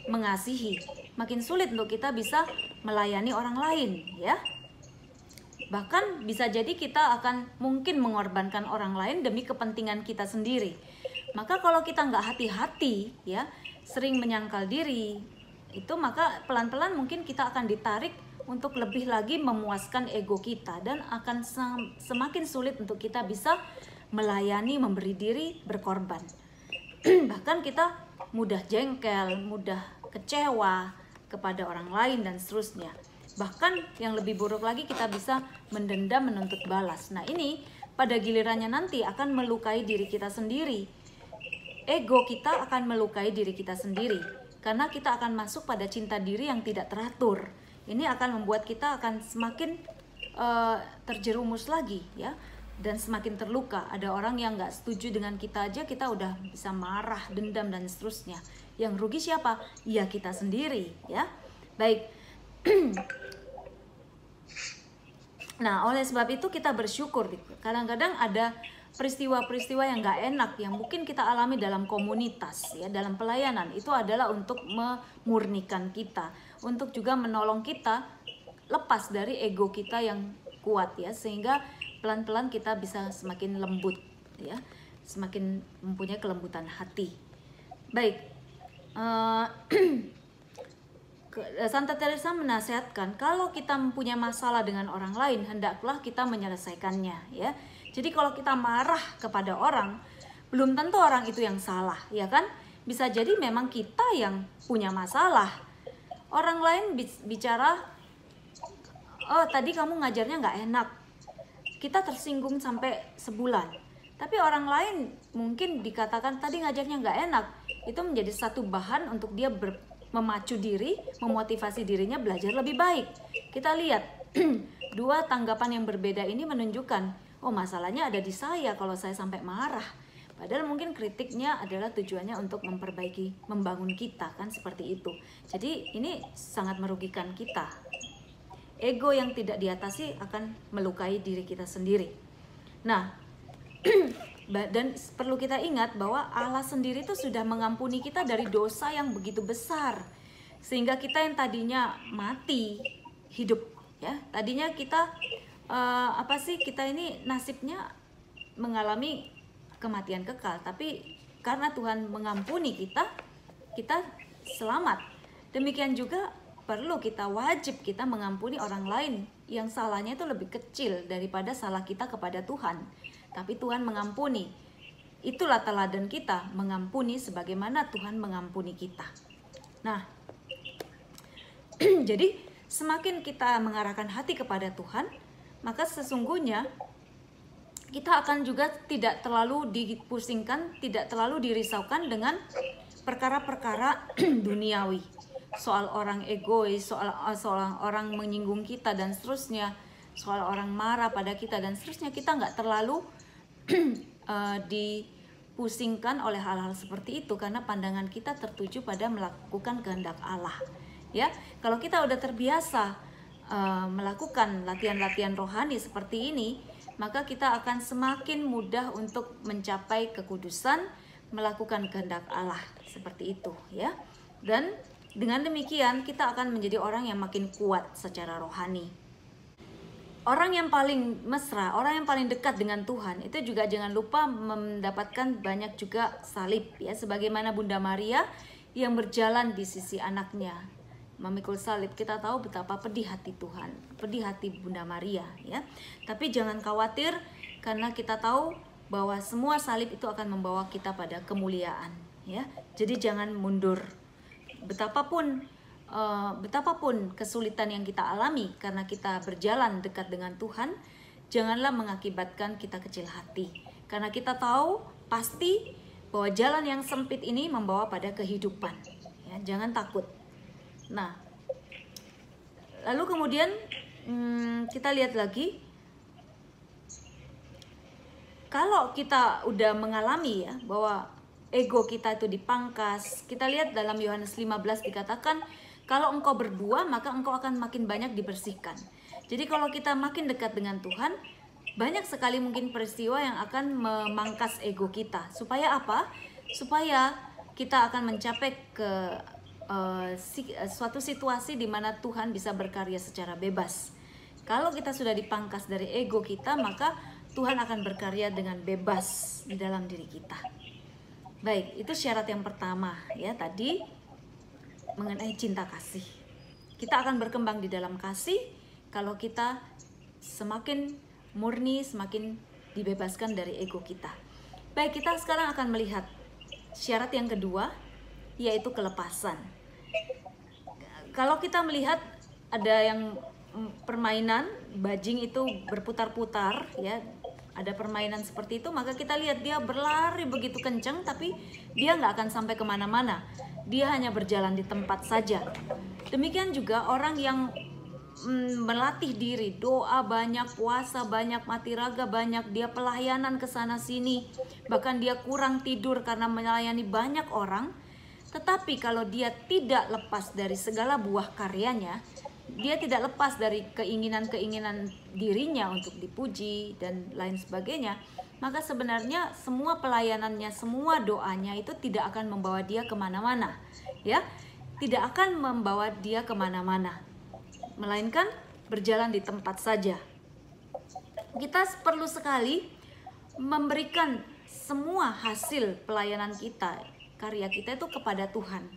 mengasihi. Makin sulit untuk kita bisa melayani orang lain ya. Bahkan bisa jadi kita akan mungkin mengorbankan orang lain demi kepentingan kita sendiri. Maka kalau kita nggak hati-hati ya sering menyangkal diri, itu maka pelan-pelan mungkin kita akan ditarik untuk lebih lagi memuaskan ego kita dan akan semakin sulit untuk kita bisa melayani, memberi diri, berkorban. [clears throat] Bahkan kita mudah jengkel, mudah kecewa kepada orang lain dan seterusnya. Bahkan yang lebih buruk lagi kita bisa mendendam menuntut balas. Nah, ini pada gilirannya nanti akan melukai diri kita sendiri ego kita akan melukai diri kita sendiri karena kita akan masuk pada cinta diri yang tidak teratur. Ini akan membuat kita akan semakin uh, terjerumus lagi ya dan semakin terluka. Ada orang yang nggak setuju dengan kita aja kita udah bisa marah, dendam dan seterusnya. Yang rugi siapa? Ya kita sendiri ya. Baik. [clears throat] nah, oleh sebab itu kita bersyukur. Kadang-kadang ada peristiwa-peristiwa yang gak enak yang mungkin kita alami dalam komunitas ya dalam pelayanan itu adalah untuk memurnikan kita untuk juga menolong kita lepas dari ego kita yang kuat ya sehingga pelan-pelan kita bisa semakin lembut ya semakin mempunyai kelembutan hati baik [clears throat] uh, Santa Teresa menasihatkan kalau kita mempunyai masalah dengan orang lain hendaklah kita menyelesaikannya ya jadi kalau kita marah kepada orang, belum tentu orang itu yang salah, ya kan? Bisa jadi memang kita yang punya masalah. Orang lain bicara, oh tadi kamu ngajarnya nggak enak. Kita tersinggung sampai sebulan. Tapi orang lain mungkin dikatakan tadi ngajarnya nggak enak. Itu menjadi satu bahan untuk dia ber, memacu diri, memotivasi dirinya belajar lebih baik. Kita lihat [clears throat] dua tanggapan yang berbeda ini menunjukkan oh masalahnya ada di saya kalau saya sampai marah padahal mungkin kritiknya adalah tujuannya untuk memperbaiki membangun kita kan seperti itu. Jadi ini sangat merugikan kita. Ego yang tidak diatasi akan melukai diri kita sendiri. Nah [clears throat] dan perlu kita ingat bahwa Allah sendiri itu sudah mengampuni kita dari dosa yang begitu besar. Sehingga kita yang tadinya mati hidup ya. Tadinya kita uh, apa sih kita ini nasibnya mengalami kematian kekal tapi karena Tuhan mengampuni kita kita selamat. Demikian juga perlu kita wajib kita mengampuni orang lain yang salahnya itu lebih kecil daripada salah kita kepada Tuhan. Tapi Tuhan mengampuni. Itulah teladan kita mengampuni sebagaimana Tuhan mengampuni kita. Nah [clears throat] jadi semakin kita mengarahkan hati kepada Tuhan maka sesungguhnya kita akan juga tidak terlalu dipusingkan, tidak terlalu dirisaukan dengan perkara-perkara [clears throat] duniawi. Soal orang egois, soal soal orang menyinggung kita dan seterusnya, soal orang marah pada kita dan seterusnya kita nggak terlalu uh, [clears throat] dipusingkan oleh hal-hal seperti itu karena pandangan kita tertuju pada melakukan kehendak Allah. Ya, kalau kita udah terbiasa uh, melakukan latihan-latihan rohani seperti ini, maka kita akan semakin mudah untuk mencapai kekudusan, melakukan kehendak Allah seperti itu, ya. Dan dengan demikian kita akan menjadi orang yang makin kuat secara rohani. Orang yang paling mesra, orang yang paling dekat dengan Tuhan itu juga jangan lupa mendapatkan banyak juga salib ya sebagaimana Bunda Maria yang berjalan di sisi anaknya memikul salib kita tahu betapa pedih hati Tuhan pedih hati Bunda Maria ya tapi jangan khawatir karena kita tahu bahwa semua salib itu akan membawa kita pada kemuliaan ya jadi jangan mundur betapapun uh, betapapun kesulitan yang kita alami karena kita berjalan dekat dengan Tuhan, janganlah mengakibatkan kita kecil hati. Karena kita tahu pasti bahwa jalan yang sempit ini membawa pada kehidupan. Ya, jangan takut. Nah, lalu kemudian hmm, kita lihat lagi kalau kita udah mengalami ya bahwa ego kita itu dipangkas. Kita lihat dalam Yohanes 15 dikatakan, kalau engkau berbuah maka engkau akan makin banyak dibersihkan. Jadi kalau kita makin dekat dengan Tuhan, banyak sekali mungkin peristiwa yang akan memangkas ego kita. Supaya apa? Supaya kita akan mencapai ke si, uh, suatu situasi di mana Tuhan bisa berkarya secara bebas. Kalau kita sudah dipangkas dari ego kita, maka Tuhan akan berkarya dengan bebas di dalam diri kita. Baik, itu syarat yang pertama ya tadi mengenai cinta kasih. Kita akan berkembang di dalam kasih kalau kita semakin murni, semakin dibebaskan dari ego kita. Baik, kita sekarang akan melihat syarat yang kedua yaitu kelepasan. Kalau kita melihat ada yang permainan bajing itu berputar-putar ya ada permainan seperti itu maka kita lihat dia berlari begitu kencang tapi dia nggak akan sampai ke mana-mana. Dia hanya berjalan di tempat saja. Demikian juga orang yang mm, melatih diri doa banyak puasa banyak mati raga banyak dia pelayanan ke sana sini bahkan dia kurang tidur karena melayani banyak orang tetapi kalau dia tidak lepas dari segala buah karyanya dia tidak lepas dari keinginan-keinginan dirinya untuk dipuji dan lain sebagainya, maka sebenarnya semua pelayanannya, semua doanya itu tidak akan membawa dia ke mana-mana, ya, tidak akan membawa dia ke mana-mana, melainkan berjalan di tempat saja. Kita perlu sekali memberikan semua hasil pelayanan kita, karya kita itu kepada Tuhan.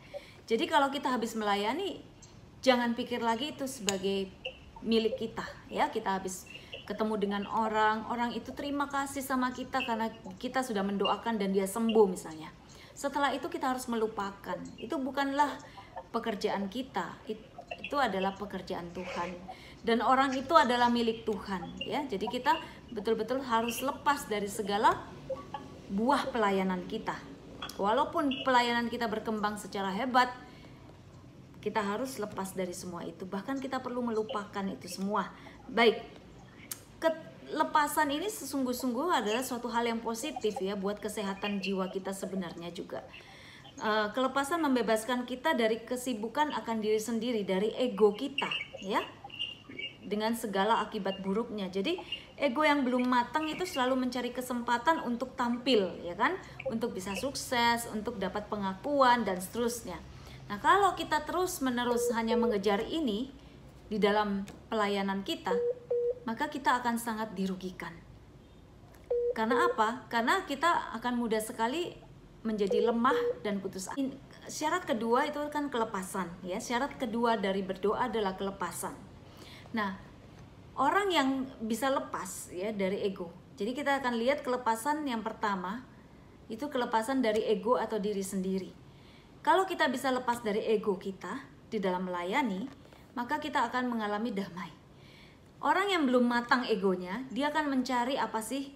Jadi kalau kita habis melayani, jangan pikir lagi itu sebagai milik kita ya. Kita habis ketemu dengan orang orang itu terima kasih sama kita karena kita sudah mendoakan dan dia sembuh misalnya. Setelah itu kita harus melupakan. Itu bukanlah pekerjaan kita itu adalah pekerjaan Tuhan. Dan orang itu adalah milik Tuhan ya. Jadi kita betul-betul harus lepas dari segala buah pelayanan kita walaupun pelayanan kita berkembang secara hebat kita harus lepas dari semua itu. Bahkan kita perlu melupakan itu semua. Baik, kelepasan ini sesungguh-sungguh adalah suatu hal yang positif ya buat kesehatan jiwa kita sebenarnya juga. Uh, kelepasan membebaskan kita dari kesibukan akan diri sendiri, dari ego kita, ya, dengan segala akibat buruknya. Jadi ego yang belum matang itu selalu mencari kesempatan untuk tampil, ya kan, untuk bisa sukses, untuk dapat pengakuan dan seterusnya. Nah, kalau kita terus-menerus hanya mengejar ini di dalam pelayanan kita, maka kita akan sangat dirugikan. Karena apa? Karena kita akan mudah sekali menjadi lemah dan putus asa. Syarat kedua itu kan kelepasan, ya. Syarat kedua dari berdoa adalah kelepasan. Nah, orang yang bisa lepas ya dari ego. Jadi kita akan lihat kelepasan yang pertama itu kelepasan dari ego atau diri sendiri. Kalau kita bisa lepas dari ego kita di dalam melayani, maka kita akan mengalami damai. Orang yang belum matang egonya, dia akan mencari apa sih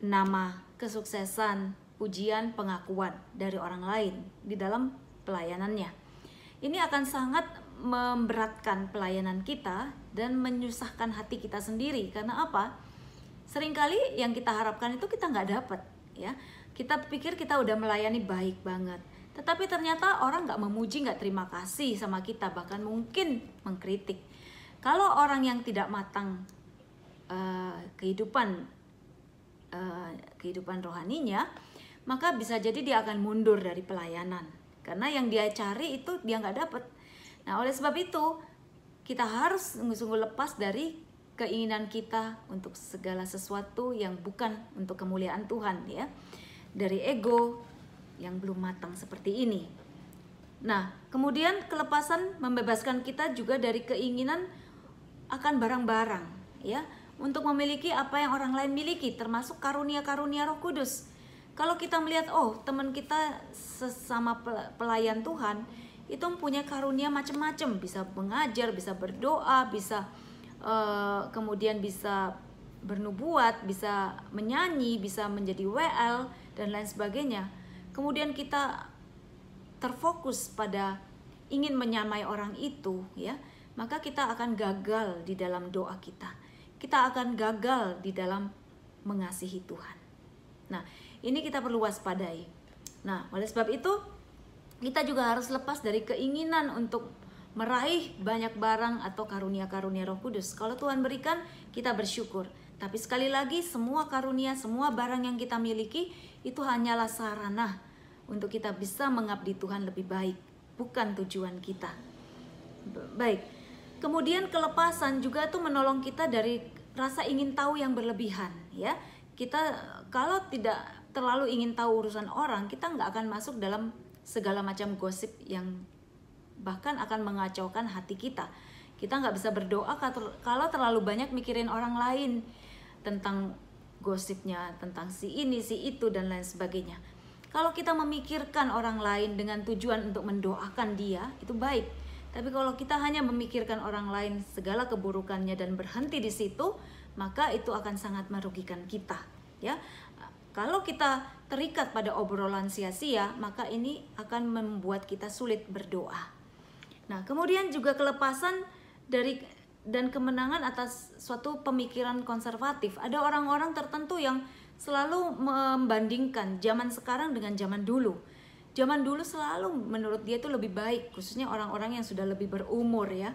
nama, kesuksesan, pujian, pengakuan dari orang lain di dalam pelayanannya. Ini akan sangat memberatkan pelayanan kita dan menyusahkan hati kita sendiri. Karena apa? Seringkali yang kita harapkan itu kita nggak dapat, ya. Kita pikir kita udah melayani baik banget tetapi ternyata orang nggak memuji, nggak terima kasih sama kita, bahkan mungkin mengkritik. Kalau orang yang tidak matang uh, kehidupan uh, kehidupan rohaninya, maka bisa jadi dia akan mundur dari pelayanan karena yang dia cari itu dia nggak dapat. Nah oleh sebab itu kita harus sungguh-sungguh lepas dari keinginan kita untuk segala sesuatu yang bukan untuk kemuliaan Tuhan ya dari ego yang belum matang seperti ini. Nah, kemudian kelepasan membebaskan kita juga dari keinginan akan barang-barang, ya, untuk memiliki apa yang orang lain miliki, termasuk karunia-karunia Roh Kudus. Kalau kita melihat, oh, teman kita sesama pelayan Tuhan itu mempunyai karunia macam-macam, bisa mengajar, bisa berdoa, bisa uh, kemudian bisa bernubuat, bisa menyanyi, bisa menjadi WL dan lain sebagainya. Kemudian kita terfokus pada ingin menyamai orang itu, ya, maka kita akan gagal di dalam doa kita. Kita akan gagal di dalam mengasihi Tuhan. Nah, ini kita perlu waspadai. Nah, oleh sebab itu kita juga harus lepas dari keinginan untuk meraih banyak barang atau karunia-karunia Roh Kudus. Kalau Tuhan berikan, kita bersyukur. Tapi sekali lagi, semua karunia, semua barang yang kita miliki itu hanyalah sarana untuk kita bisa mengabdi Tuhan lebih baik, bukan tujuan kita. Baik. Kemudian kelepasan juga tuh menolong kita dari rasa ingin tahu yang berlebihan, ya. Kita kalau tidak terlalu ingin tahu urusan orang, kita nggak akan masuk dalam segala macam gosip yang bahkan akan mengacaukan hati kita. Kita nggak bisa berdoa kalau terlalu banyak mikirin orang lain tentang gosipnya, tentang si ini, si itu, dan lain sebagainya. Kalau kita memikirkan orang lain dengan tujuan untuk mendoakan dia, itu baik. Tapi kalau kita hanya memikirkan orang lain segala keburukannya dan berhenti di situ, maka itu akan sangat merugikan kita. Ya, kalau kita terikat pada obrolan sia-sia, maka ini akan membuat kita sulit berdoa. Nah, kemudian juga kelepasan dari dan kemenangan atas suatu pemikiran konservatif. Ada orang-orang tertentu yang selalu membandingkan zaman sekarang dengan zaman dulu. Zaman dulu selalu menurut dia itu lebih baik, khususnya orang-orang yang sudah lebih berumur ya.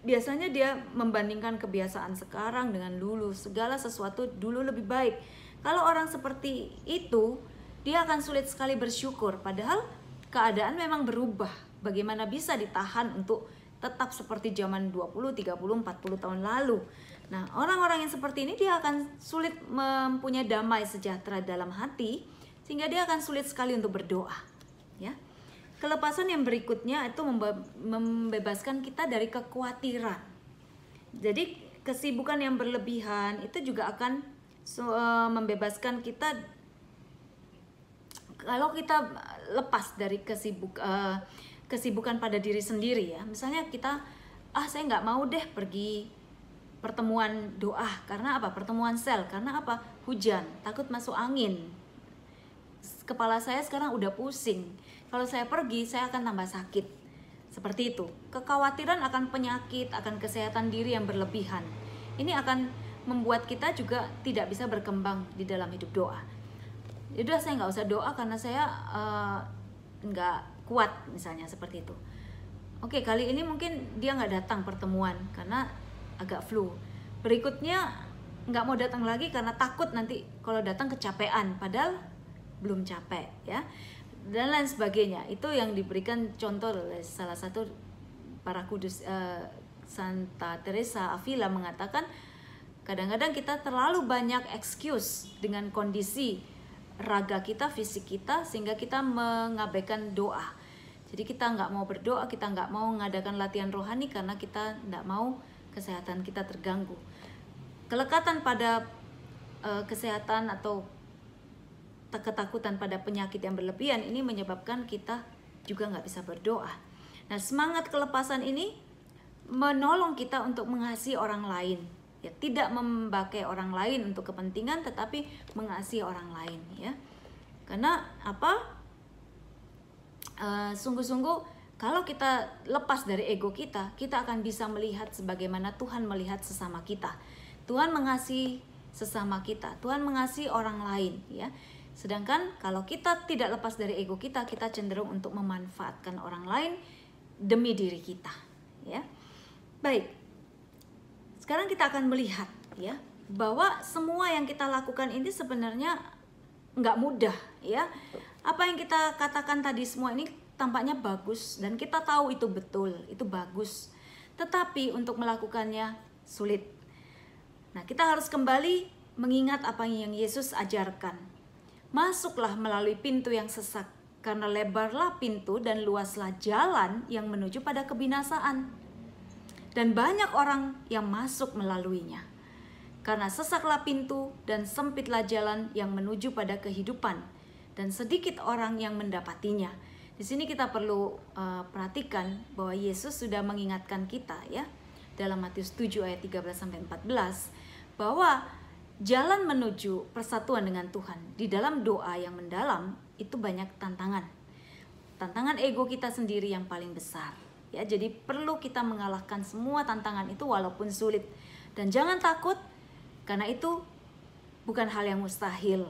Biasanya dia membandingkan kebiasaan sekarang dengan dulu, segala sesuatu dulu lebih baik kalau orang seperti itu, dia akan sulit sekali bersyukur padahal keadaan memang berubah. Bagaimana bisa ditahan untuk tetap seperti zaman 20, 30, 40 tahun lalu. Nah, orang-orang yang seperti ini dia akan sulit mempunyai damai sejahtera dalam hati sehingga dia akan sulit sekali untuk berdoa, ya. Kelepasan yang berikutnya itu membebaskan kita dari kekhawatiran. Jadi, kesibukan yang berlebihan itu juga akan so, uh, membebaskan kita kalau kita lepas dari kesibuk uh, kesibukan pada diri sendiri ya. Misalnya kita ah saya nggak mau deh pergi pertemuan doa. Karena apa? Pertemuan sel. Karena apa? Hujan. Takut masuk angin. Kepala saya sekarang udah pusing. Kalau saya pergi saya akan tambah sakit. Seperti itu. Kekhawatiran akan penyakit akan kesehatan diri yang berlebihan. Ini akan membuat kita juga tidak bisa berkembang di dalam hidup doa. Jadi ya saya nggak usah doa karena saya uh, nggak kuat misalnya seperti itu. Oke kali ini mungkin dia nggak datang pertemuan karena agak flu. Berikutnya nggak mau datang lagi karena takut nanti kalau datang kecapean padahal belum capek ya dan lain sebagainya itu yang diberikan contoh oleh salah satu para kudus uh, Santa Teresa Avila mengatakan Kadang-kadang kita terlalu banyak excuse dengan kondisi raga kita, fisik kita, sehingga kita mengabaikan doa. Jadi kita nggak mau berdoa, kita nggak mau mengadakan latihan rohani karena kita nggak mau kesehatan kita terganggu. Kelekatan pada uh, kesehatan atau ketakutan pada penyakit yang berlebihan ini menyebabkan kita juga nggak bisa berdoa. Nah semangat kelepasan ini menolong kita untuk mengasihi orang lain ya tidak memakai orang lain untuk kepentingan tetapi mengasihi orang lain ya. Karena apa? Sungguh sungguh-sungguh kalau kita lepas dari ego kita kita akan bisa melihat sebagaimana Tuhan melihat sesama kita. Tuhan mengasihi sesama kita Tuhan mengasihi orang lain ya. Sedangkan kalau kita tidak lepas dari ego kita kita cenderung untuk memanfaatkan orang lain demi diri kita ya. Baik sekarang kita akan melihat ya bahwa semua yang kita lakukan ini sebenarnya nggak mudah ya. Apa yang kita katakan tadi semua ini tampaknya bagus dan kita tahu itu betul, itu bagus. Tetapi untuk melakukannya sulit. Nah, kita harus kembali mengingat apa yang Yesus ajarkan. Masuklah melalui pintu yang sesak, karena lebarlah pintu dan luaslah jalan yang menuju pada kebinasaan dan banyak orang yang masuk melaluinya. Karena sesaklah pintu dan sempitlah jalan yang menuju pada kehidupan, dan sedikit orang yang mendapatinya. Di sini kita perlu uh, perhatikan bahwa Yesus sudah mengingatkan kita ya dalam Matius 7 ayat 13 sampai 14 bahwa jalan menuju persatuan dengan Tuhan di dalam doa yang mendalam itu banyak tantangan. Tantangan ego kita sendiri yang paling besar. Ya, jadi perlu kita mengalahkan semua tantangan itu walaupun sulit. Dan jangan takut karena itu bukan hal yang mustahil.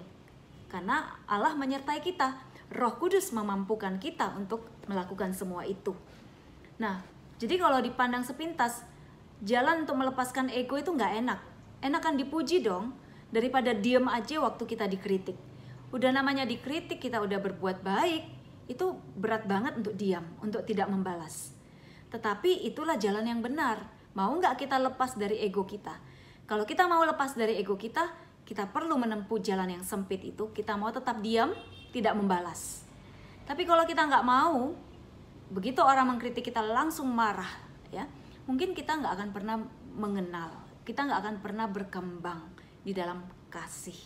Karena Allah menyertai kita. Roh Kudus memampukan kita untuk melakukan semua itu. Nah, jadi kalau dipandang sepintas, jalan untuk melepaskan ego itu nggak enak. Enakan dipuji dong, daripada diem aja waktu kita dikritik. Udah namanya dikritik, kita udah berbuat baik, itu berat banget untuk diam, untuk tidak membalas. Tetapi itulah jalan yang benar. Mau nggak kita lepas dari ego kita? Kalau kita mau lepas dari ego kita, kita perlu menempuh jalan yang sempit itu. Kita mau tetap diam, tidak membalas. Tapi kalau kita nggak mau, begitu orang mengkritik kita langsung marah, ya mungkin kita nggak akan pernah mengenal, kita nggak akan pernah berkembang di dalam kasih,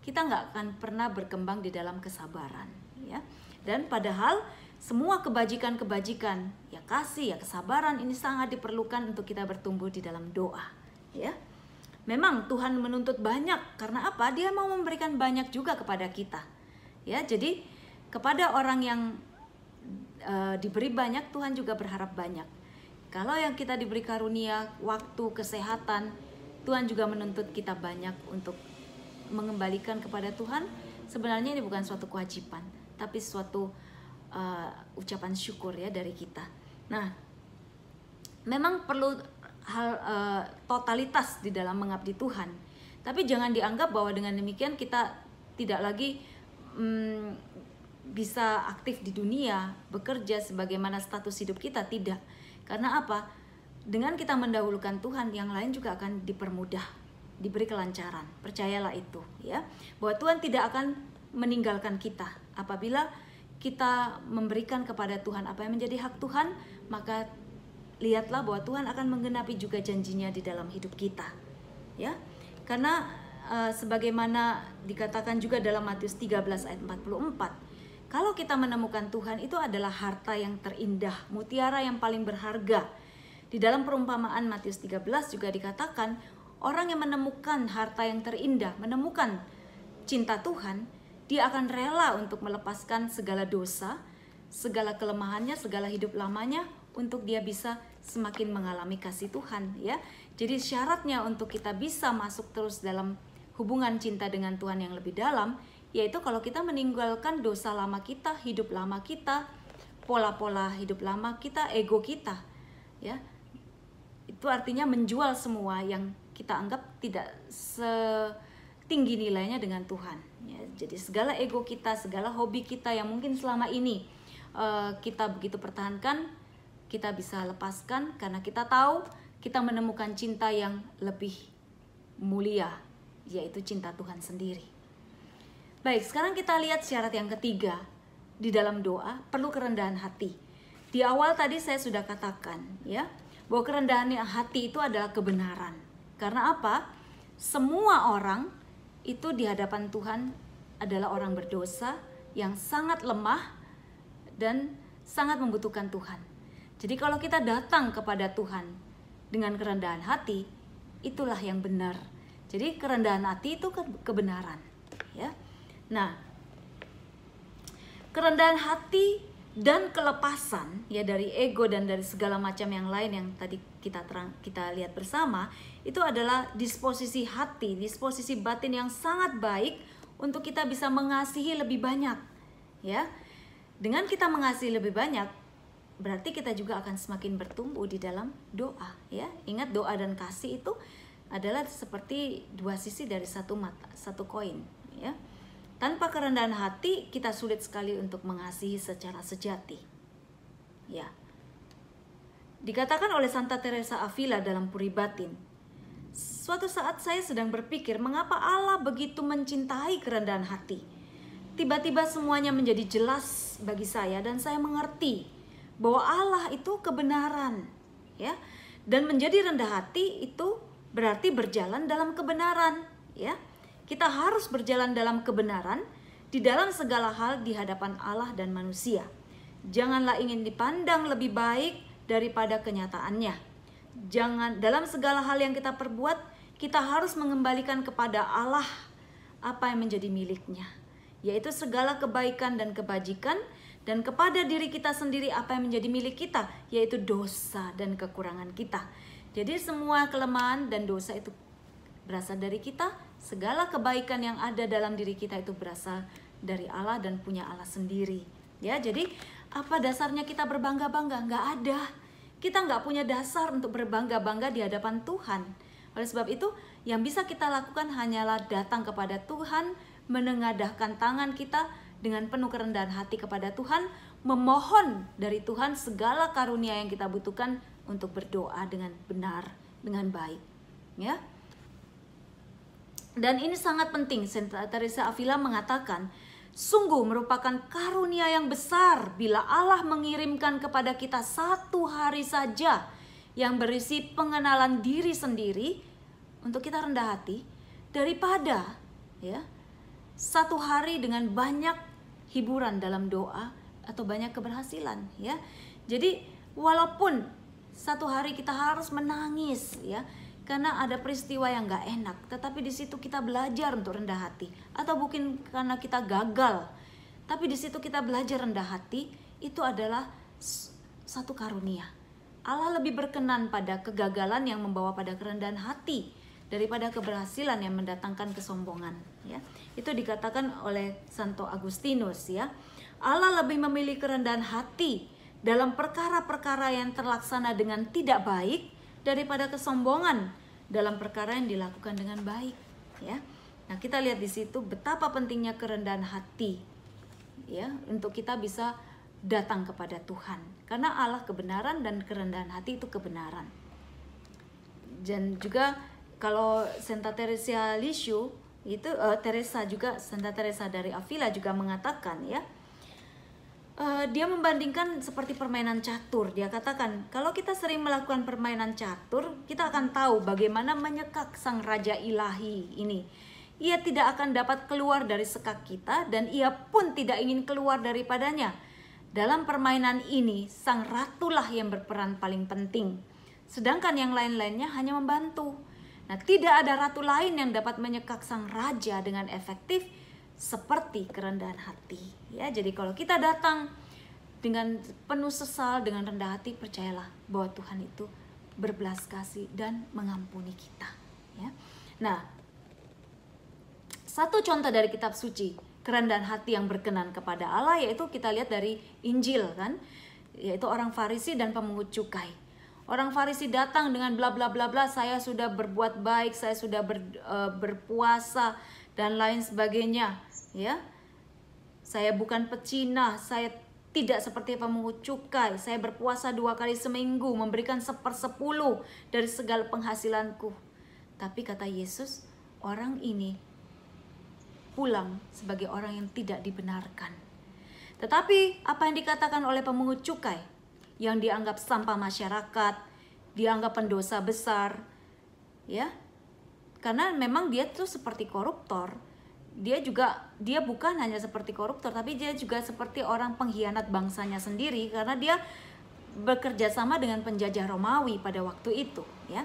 kita nggak akan pernah berkembang di dalam kesabaran, ya. Dan padahal semua kebajikan-kebajikan, kasih, ya kesabaran ini sangat diperlukan untuk kita bertumbuh di dalam doa, ya. Memang Tuhan menuntut banyak karena apa? Dia mau memberikan banyak juga kepada kita Ya, jadi kepada orang yang uh, diberi banyak, Tuhan juga berharap banyak. Kalau yang kita diberi karunia, waktu, kesehatan, Tuhan juga menuntut kita banyak untuk mengembalikan kepada Tuhan. Sebenarnya ini bukan suatu kewajiban, tapi suatu uh, ucapan syukur ya dari kita. Nah, memang perlu hal uh, totalitas di dalam mengabdi Tuhan. Tapi jangan dianggap bahwa dengan demikian kita tidak lagi hmm, bisa aktif di dunia, bekerja sebagaimana status hidup kita tidak. Karena apa? Dengan kita mendahulukan Tuhan, yang lain juga akan dipermudah, diberi kelancaran. Percayalah itu, ya. Bahwa Tuhan tidak akan meninggalkan kita apabila kita memberikan kepada Tuhan apa yang menjadi hak Tuhan, maka lihatlah bahwa Tuhan akan menggenapi juga janjinya di dalam hidup kita. Ya. Karena uh, sebagaimana dikatakan juga dalam Matius 13 ayat 44. Kalau kita menemukan Tuhan itu adalah harta yang terindah, mutiara yang paling berharga. Di dalam perumpamaan Matius 13 juga dikatakan orang yang menemukan harta yang terindah, menemukan cinta Tuhan, dia akan rela untuk melepaskan segala dosa, segala kelemahannya, segala hidup lamanya untuk dia bisa semakin mengalami kasih Tuhan ya. Jadi syaratnya untuk kita bisa masuk terus dalam hubungan cinta dengan Tuhan yang lebih dalam, yaitu kalau kita meninggalkan dosa lama kita, hidup lama kita, pola-pola hidup lama kita, ego kita, ya. Itu artinya menjual semua yang kita anggap tidak setinggi nilainya dengan Tuhan. Ya, jadi segala ego kita, segala hobi kita yang mungkin selama ini uh, kita begitu pertahankan, kita bisa lepaskan karena kita tahu kita menemukan cinta yang lebih mulia yaitu cinta Tuhan sendiri. Baik, sekarang kita lihat syarat yang ketiga di dalam doa perlu kerendahan hati. Di awal tadi saya sudah katakan ya bahwa kerendahan hati itu adalah kebenaran. Karena apa? Semua orang itu di hadapan Tuhan adalah orang berdosa yang sangat lemah dan sangat membutuhkan Tuhan. Jadi kalau kita datang kepada Tuhan dengan kerendahan hati, itulah yang benar jadi kerendahan hati itu kebenaran, ya. Nah, kerendahan hati dan kelepasan ya dari ego dan dari segala macam yang lain yang tadi kita terang kita lihat bersama itu adalah disposisi hati, disposisi batin yang sangat baik untuk kita bisa mengasihi lebih banyak. Ya. Dengan kita mengasihi lebih banyak berarti kita juga akan semakin bertumbuh di dalam doa ya. Ingat doa dan kasih itu adalah seperti dua sisi dari satu mata, satu koin, ya. Tanpa kerendahan hati, kita sulit sekali untuk mengasihi secara sejati. Ya. Dikatakan oleh Santa Teresa Avila dalam Puri Batin, suatu saat saya sedang berpikir mengapa Allah begitu mencintai kerendahan hati. Tiba-tiba semuanya menjadi jelas bagi saya dan saya mengerti bahwa Allah itu kebenaran, ya. Dan menjadi rendah hati itu berarti berjalan dalam kebenaran, ya. Kita harus berjalan dalam kebenaran di dalam segala hal di hadapan Allah dan manusia. Janganlah ingin dipandang lebih baik daripada kenyataannya. Jangan dalam segala hal yang kita perbuat, kita harus mengembalikan kepada Allah apa yang menjadi miliknya, yaitu segala kebaikan dan kebajikan dan kepada diri kita sendiri apa yang menjadi milik kita, yaitu dosa dan kekurangan kita. Jadi semua kelemahan dan dosa itu berasal dari kita, segala kebaikan yang ada dalam diri kita itu berasal dari Allah dan punya Allah sendiri. Ya, jadi apa dasarnya kita berbangga-bangga? Nggak ada. Kita nggak punya dasar untuk berbangga-bangga di hadapan Tuhan. Oleh sebab itu, yang bisa kita lakukan hanyalah datang kepada Tuhan, menengadahkan tangan kita dengan penuh kerendahan hati kepada Tuhan, memohon dari Tuhan segala karunia yang kita butuhkan untuk berdoa dengan benar, dengan baik. Ya. Dan ini sangat penting. Santa Teresa Avila mengatakan, Sungguh merupakan karunia yang besar bila Allah mengirimkan kepada kita satu hari saja yang berisi pengenalan diri sendiri untuk kita rendah hati daripada ya satu hari dengan banyak hiburan dalam doa atau banyak keberhasilan ya. Jadi walaupun satu hari kita harus menangis ya karena ada peristiwa yang gak enak, tetapi di situ kita belajar untuk rendah hati, atau mungkin karena kita gagal, tapi di situ kita belajar rendah hati, itu adalah satu karunia. Allah lebih berkenan pada kegagalan yang membawa pada kerendahan hati daripada keberhasilan yang mendatangkan kesombongan. Ya, itu dikatakan oleh Santo Agustinus. Ya, Allah lebih memilih kerendahan hati dalam perkara-perkara yang terlaksana dengan tidak baik daripada kesombongan dalam perkara yang dilakukan dengan baik ya. Nah kita lihat di situ betapa pentingnya kerendahan hati ya untuk kita bisa datang kepada Tuhan. Karena Allah kebenaran dan kerendahan hati itu kebenaran. Dan juga kalau Santa Teresa Lisieux itu uh, Teresa juga Santa Teresa dari Avila juga mengatakan ya uh, dia membandingkan seperti permainan catur. Dia katakan, kalau kita sering melakukan permainan catur, kita akan tahu bagaimana menyekak sang raja ilahi ini. Ia tidak akan dapat keluar dari sekak kita dan ia pun tidak ingin keluar daripadanya. Dalam permainan ini, sang ratulah yang berperan paling penting. Sedangkan yang lain-lainnya hanya membantu. Nah, tidak ada ratu lain yang dapat menyekak sang raja dengan efektif seperti kerendahan hati. Ya, jadi kalau kita datang dengan penuh sesal, dengan rendah hati, percayalah bahwa Tuhan itu berbelas kasih dan mengampuni kita. Ya. Nah, satu contoh dari kitab suci kerendahan hati yang berkenan kepada Allah yaitu kita lihat dari Injil kan, yaitu orang Farisi dan pemungut cukai. Orang Farisi datang dengan bla bla bla bla, saya sudah berbuat baik, saya sudah ber, uh, berpuasa dan lain sebagainya ya saya bukan pecina saya tidak seperti pemungut cukai. Saya berpuasa dua kali seminggu memberikan sepersepuluh dari segala penghasilanku. Tapi kata Yesus orang ini pulang sebagai orang yang tidak dibenarkan. Tetapi apa yang dikatakan oleh pemungut cukai? Yang dianggap sampah masyarakat dianggap pendosa besar ya. Karena memang dia tuh seperti koruptor dia juga dia bukan hanya seperti koruptor tapi dia juga seperti orang pengkhianat bangsanya sendiri karena dia bekerja sama dengan penjajah Romawi pada waktu itu ya.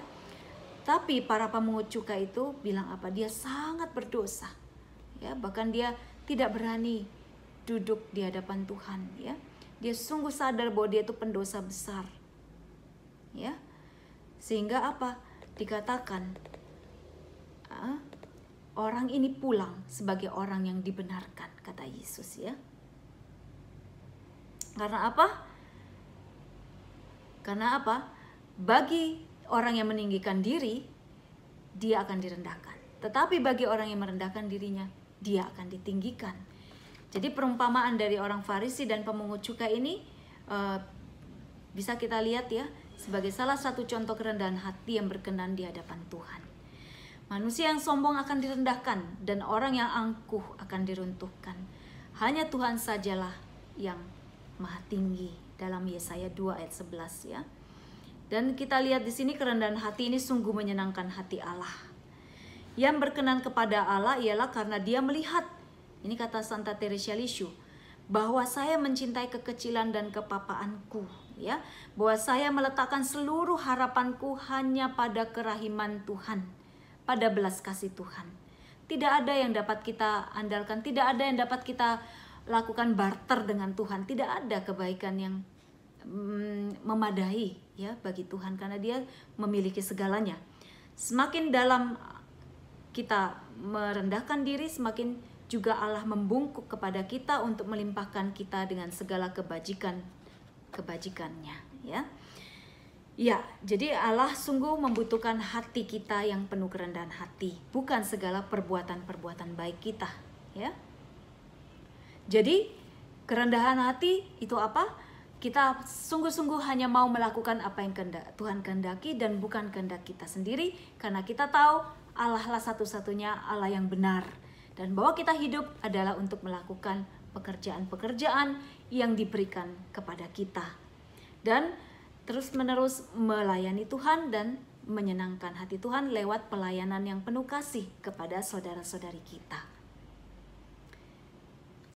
Tapi para pemungut cukai itu bilang apa? Dia sangat berdosa ya. Bahkan dia tidak berani duduk di hadapan Tuhan ya. Dia sungguh sadar bahwa dia itu pendosa besar ya. Sehingga apa? Dikatakan ah, orang ini pulang sebagai orang yang dibenarkan, kata Yesus ya. Karena apa? Karena apa? Bagi orang yang meninggikan diri, dia akan direndahkan. Tetapi bagi orang yang merendahkan dirinya, dia akan ditinggikan. Jadi perumpamaan dari orang Farisi dan pemungut cukai ini uh, bisa kita lihat ya sebagai salah satu contoh kerendahan hati yang berkenan di hadapan Tuhan. Manusia yang sombong akan direndahkan dan orang yang angkuh akan diruntuhkan. Hanya Tuhan sajalah yang maha tinggi dalam Yesaya 2 ayat 11 ya. Dan kita lihat di sini kerendahan hati ini sungguh menyenangkan hati Allah. Yang berkenan kepada Allah ialah karena dia melihat, ini kata Santa Teresa Lisieux, bahwa saya mencintai kekecilan dan kepapaanku ya bahwa saya meletakkan seluruh harapanku hanya pada kerahiman Tuhan pada belas kasih Tuhan. Tidak ada yang dapat kita andalkan tidak ada yang dapat kita lakukan barter dengan Tuhan. Tidak ada kebaikan yang mm, memadai ya bagi Tuhan karena dia memiliki segalanya. Semakin dalam kita merendahkan diri semakin juga Allah membungkuk kepada kita untuk melimpahkan kita dengan segala kebajikan kebajikannya ya. Ya, jadi Allah sungguh membutuhkan hati kita yang penuh kerendahan hati, bukan segala perbuatan-perbuatan baik kita, ya. Jadi, kerendahan hati itu apa? Kita sungguh-sungguh hanya mau melakukan apa yang Tuhan kehendaki dan bukan kehendak kita sendiri karena kita tahu Allah lah satu-satunya Allah yang benar dan bahwa kita hidup adalah untuk melakukan pekerjaan-pekerjaan yang diberikan kepada kita dan terus-menerus melayani Tuhan dan menyenangkan hati Tuhan lewat pelayanan yang penuh kasih kepada saudara-saudari kita.